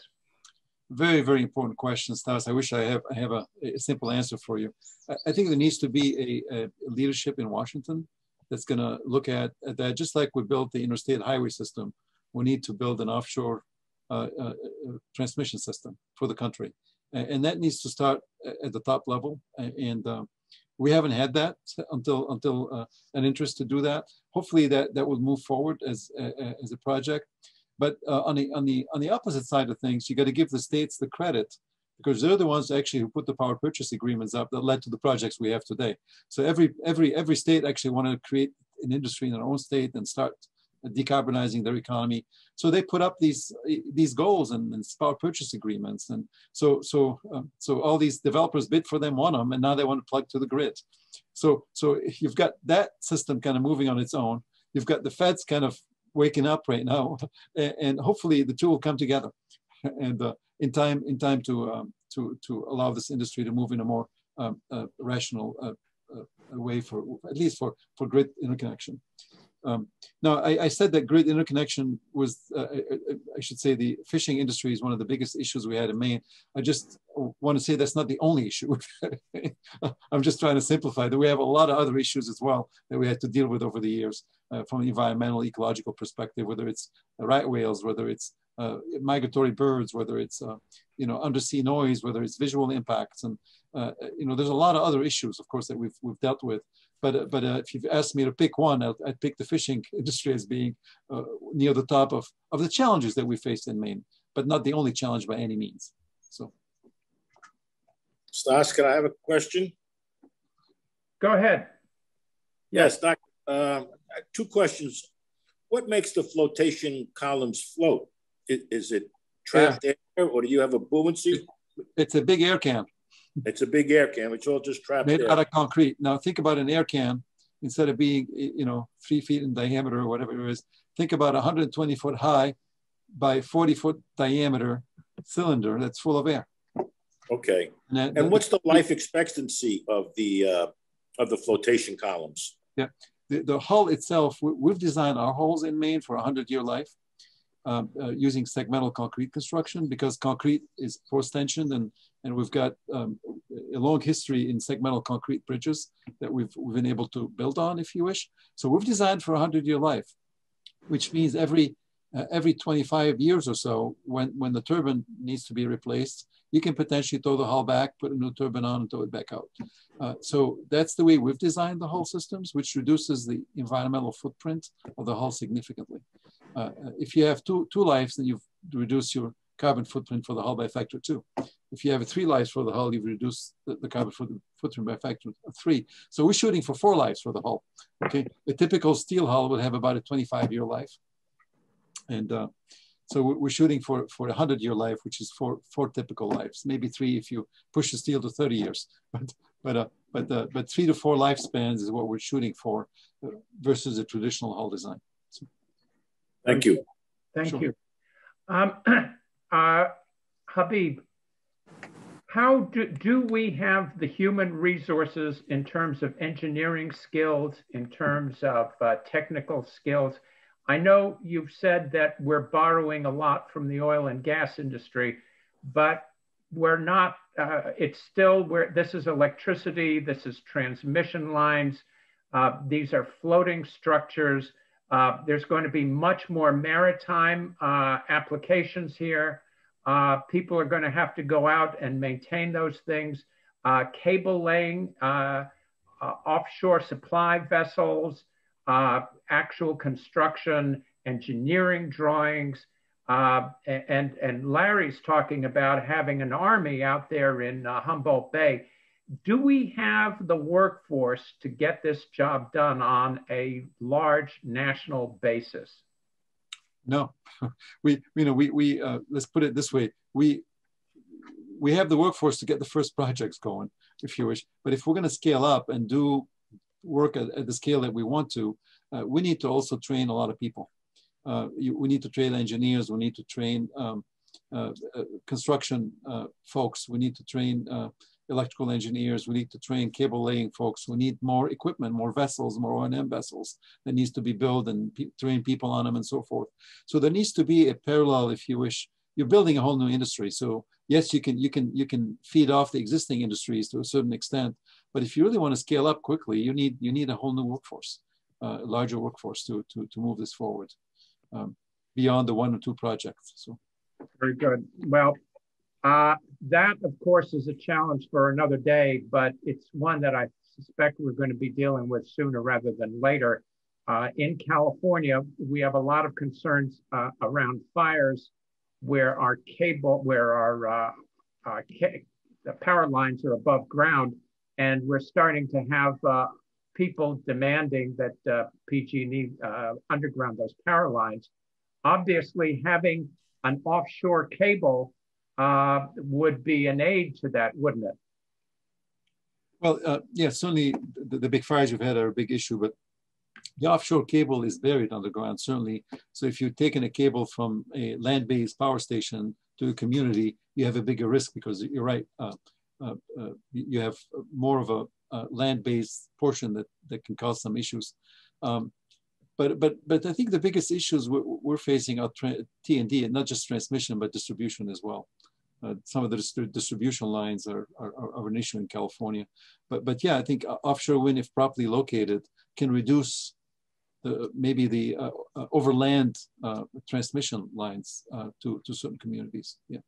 Very, very important question, Stas. I wish I have I have a, a simple answer for you. I, I, think there needs to be a, a leadership in Washington that's going to look at, at, that. Just like we built the interstate highway system, we need to build an offshore uh, uh, transmission system for the country. And that needs to start at the top level. And we haven't had that until until an interest to do that. Hopefully that, that will move forward as, as a project. But uh, on the on the on the opposite side of things, you got to give the states the credit because they're the ones actually who put the power purchase agreements up that led to the projects we have today. So every every every state actually wanted to create an industry in their own state and start decarbonizing their economy. So they put up these these goals and, and power purchase agreements, and so so um, so all these developers bid for them, won them, and now they want to plug to the grid. So so you've got that system kind of moving on its own. You've got the feds kind of waking up right now, and, hopefully the two will come together, and uh, in time in time to um, to to allow this industry to move in a more um, uh, rational uh, uh way for at least for for grid interconnection. Um, now, I, I, said that grid interconnection was, uh, I, I, should say, the fishing industry is one of the biggest issues we had in Maine. I just want to say that's not the only issue. I'm just trying to simplify that we have a lot of other issues as well that we had to deal with over the years uh, from an environmental, ecological perspective, whether it's right whales, whether it's uh, migratory birds, whether it's uh, you know undersea noise, whether it's visual impacts, and uh, you know there's a lot of other issues, of course, that we've we've dealt with. But uh, but uh, if you've asked me to pick one, I'd, I'd pick the fishing industry as being uh, near the top of of the challenges that we faced in Maine, but not the only challenge by any means. So, Stas, can I have a question? Go ahead. Yes, Doc. Um, two questions. What makes the flotation columns float? Is, is it trapped yeah. air, or do you have a buoyancy? It's a big air can. It's a big air can. It's all just trapped made out of concrete. Now think about an air can instead of being you know three feet in diameter or whatever it is. Think about a 120 foot high by 40 foot diameter cylinder that's full of air. Okay. And, that, and what's the life expectancy of the uh, of the flotation columns? Yeah, the, the hull itself. We've designed our hulls in Maine for a 100 year life. Um, uh, using segmental concrete construction because concrete is force tension and and we've got um, a long history in segmental concrete bridges that we've, we've been able to build on, if you wish. So we've designed for a 100-year life, which means every uh, every 25 years or so, when, when the turbine needs to be replaced, you can potentially throw the hull back, put a new turbine on, and throw it back out. Uh, so that's the way we've designed the hull systems, which reduces the environmental footprint of the hull significantly. Uh, if you have two, two lives, then you've reduced your carbon footprint for the hull by a factor of two. If you have three lives for the hull, you've reduced the, the carbon footprint by a factor of three. So we're shooting for four lives for the hull. Okay, a typical steel hull would have about a 25 year life. And uh, so we're shooting for, for a 100 year life, which is four, four typical lives, maybe three if you push the steel to 30 years. But, but, uh, but, uh, but three to four lifespans is what we're shooting for versus a traditional hull design. So, Thank you. Thank sure. you. Um, uh, Habib, how do, do we have the human resources in terms of engineering skills, in terms of uh, technical skills? I know you've said that we're borrowing a lot from the oil and gas industry, but we're not, uh, it's still where this is electricity, this is transmission lines, uh, these are floating structures. Uh, there's going to be much more maritime uh, applications here. Uh, people are going to have to go out and maintain those things. Uh, cable laying, uh, uh offshore supply vessels, actual construction, engineering drawings. And, and Larry's talking about having an army out there in Humboldt Bay. Do we have the workforce to get this job done on a large national basis? No, we you know we we uh, let's put it this way we we have the workforce to get the first projects going, if you wish. But if we're going to scale up and do work at, at the scale that we want to, uh, we need to also train a lot of people. Uh, you, we need to train engineers. We need to train um, uh, uh, construction folks. We need to train electrical engineers. We need to train cable laying folks. We need more equipment, more vessels, more O&M vessels that needs to be built and pe train people on them and so forth. So there needs to be a parallel, if you wish. You're building a whole new industry. So yes, you can you can you can feed off the existing industries to a certain extent, but if you really want to scale up quickly, you need you need a whole new workforce, uh, a larger workforce to to to move this forward um, beyond the one or two projects. So very good. Well, uh, that, of course, is a challenge for another day, but it's one that I suspect we're going to be dealing with sooner rather than later. Uh, in California, we have a lot of concerns uh, around fires where our cable, where our uh, uh, the power lines are above ground, and we're starting to have uh, people demanding that PG&E underground those power lines. Obviously, having an offshore cable uh, would be an aid to that, wouldn't it? Well, uh, yeah, certainly the, the, big fires you've had are a big issue, but the offshore cable is buried underground, certainly. So if you're taking a cable from a land-based power station to a community, you have a bigger risk because you're right, uh, uh, uh you have more of a, land-based portion that, that can cause some issues. Um, but but but I think the biggest issues we're, we're facing are T and D, and not just transmission but distribution as well. Uh, some of the distribution lines are, are, are, an issue in California. But, but yeah, I think offshore wind, if properly located, can reduce the, maybe the uh, uh, overland uh, transmission lines uh, to, to certain communities. Yeah.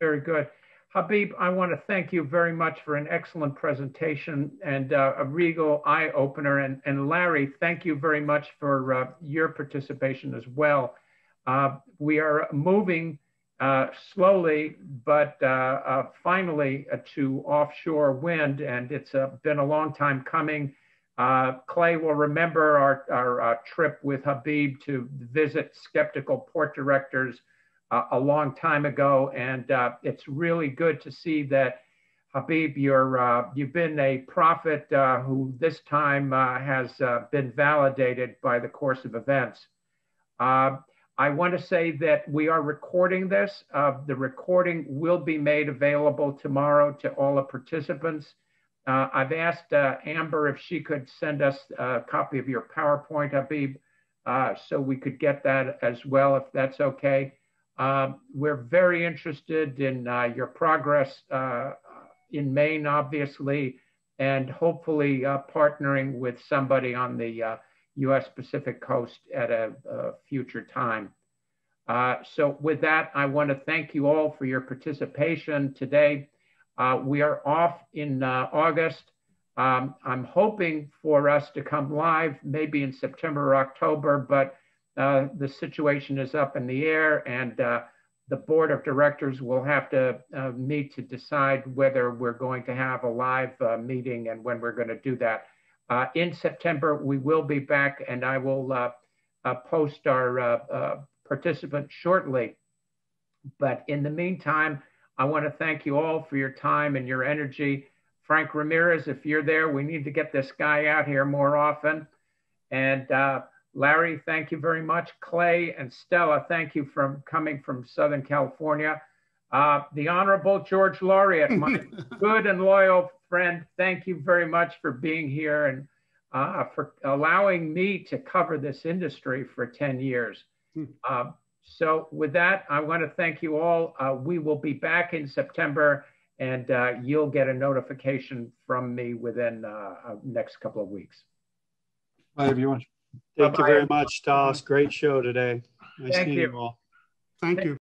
Very good. Habib, I want to thank you very much for an excellent presentation and uh, a regal eye opener. And, and Larry, thank you very much for your participation as well. we are moving uh, slowly, but uh, uh, finally to offshore wind, and it's been a long time coming. Clay will remember our, our trip with Habib to visit skeptical port directors a long time ago, and it's really good to see that Habib, you're, uh, you've been a prophet uh, who this time uh, has been validated by the course of events. I want to say that we are recording this. Uh, the recording will be made available tomorrow to all the participants. Uh, I've asked uh, Amber if she could send us a copy of your PowerPoint, Habib, uh, so we could get that as well, if that's okay. Um, we're very interested in uh, your progress uh, in Maine, obviously, and hopefully partnering with somebody on the US Pacific coast at a, a future time. Uh, so with that, I want to thank you all for your participation today. Uh, we are off in uh, August. Um, I'm hoping for us to come live maybe in September or October, but uh, the situation is up in the air and uh, the board of directors will have to uh, meet to decide whether we're going to have a live meeting and when we're going to do that. Uh, in September, we will be back and I will uh, uh, post our uh, uh, participants shortly. But in the meantime, I want to thank you all for your time and your energy. Frank Ramirez, if you're there, we need to get this guy out here more often. And uh, Larry, thank you very much. Clay and Stella, thank you for coming from Southern California. the Honorable George Lauriat, my good and loyal friend, thank you very much for being here and uh, for allowing me to cover this industry for 10 years. Hmm. Uh, so with that, I want to thank you all. Uh, we will be back in September and uh, you'll get a notification from me within uh, uh, next couple of weeks. Bye, everyone. Thank Bye -bye. you very much, Toss. Great show today. Nice Thank you. you all. Thank you.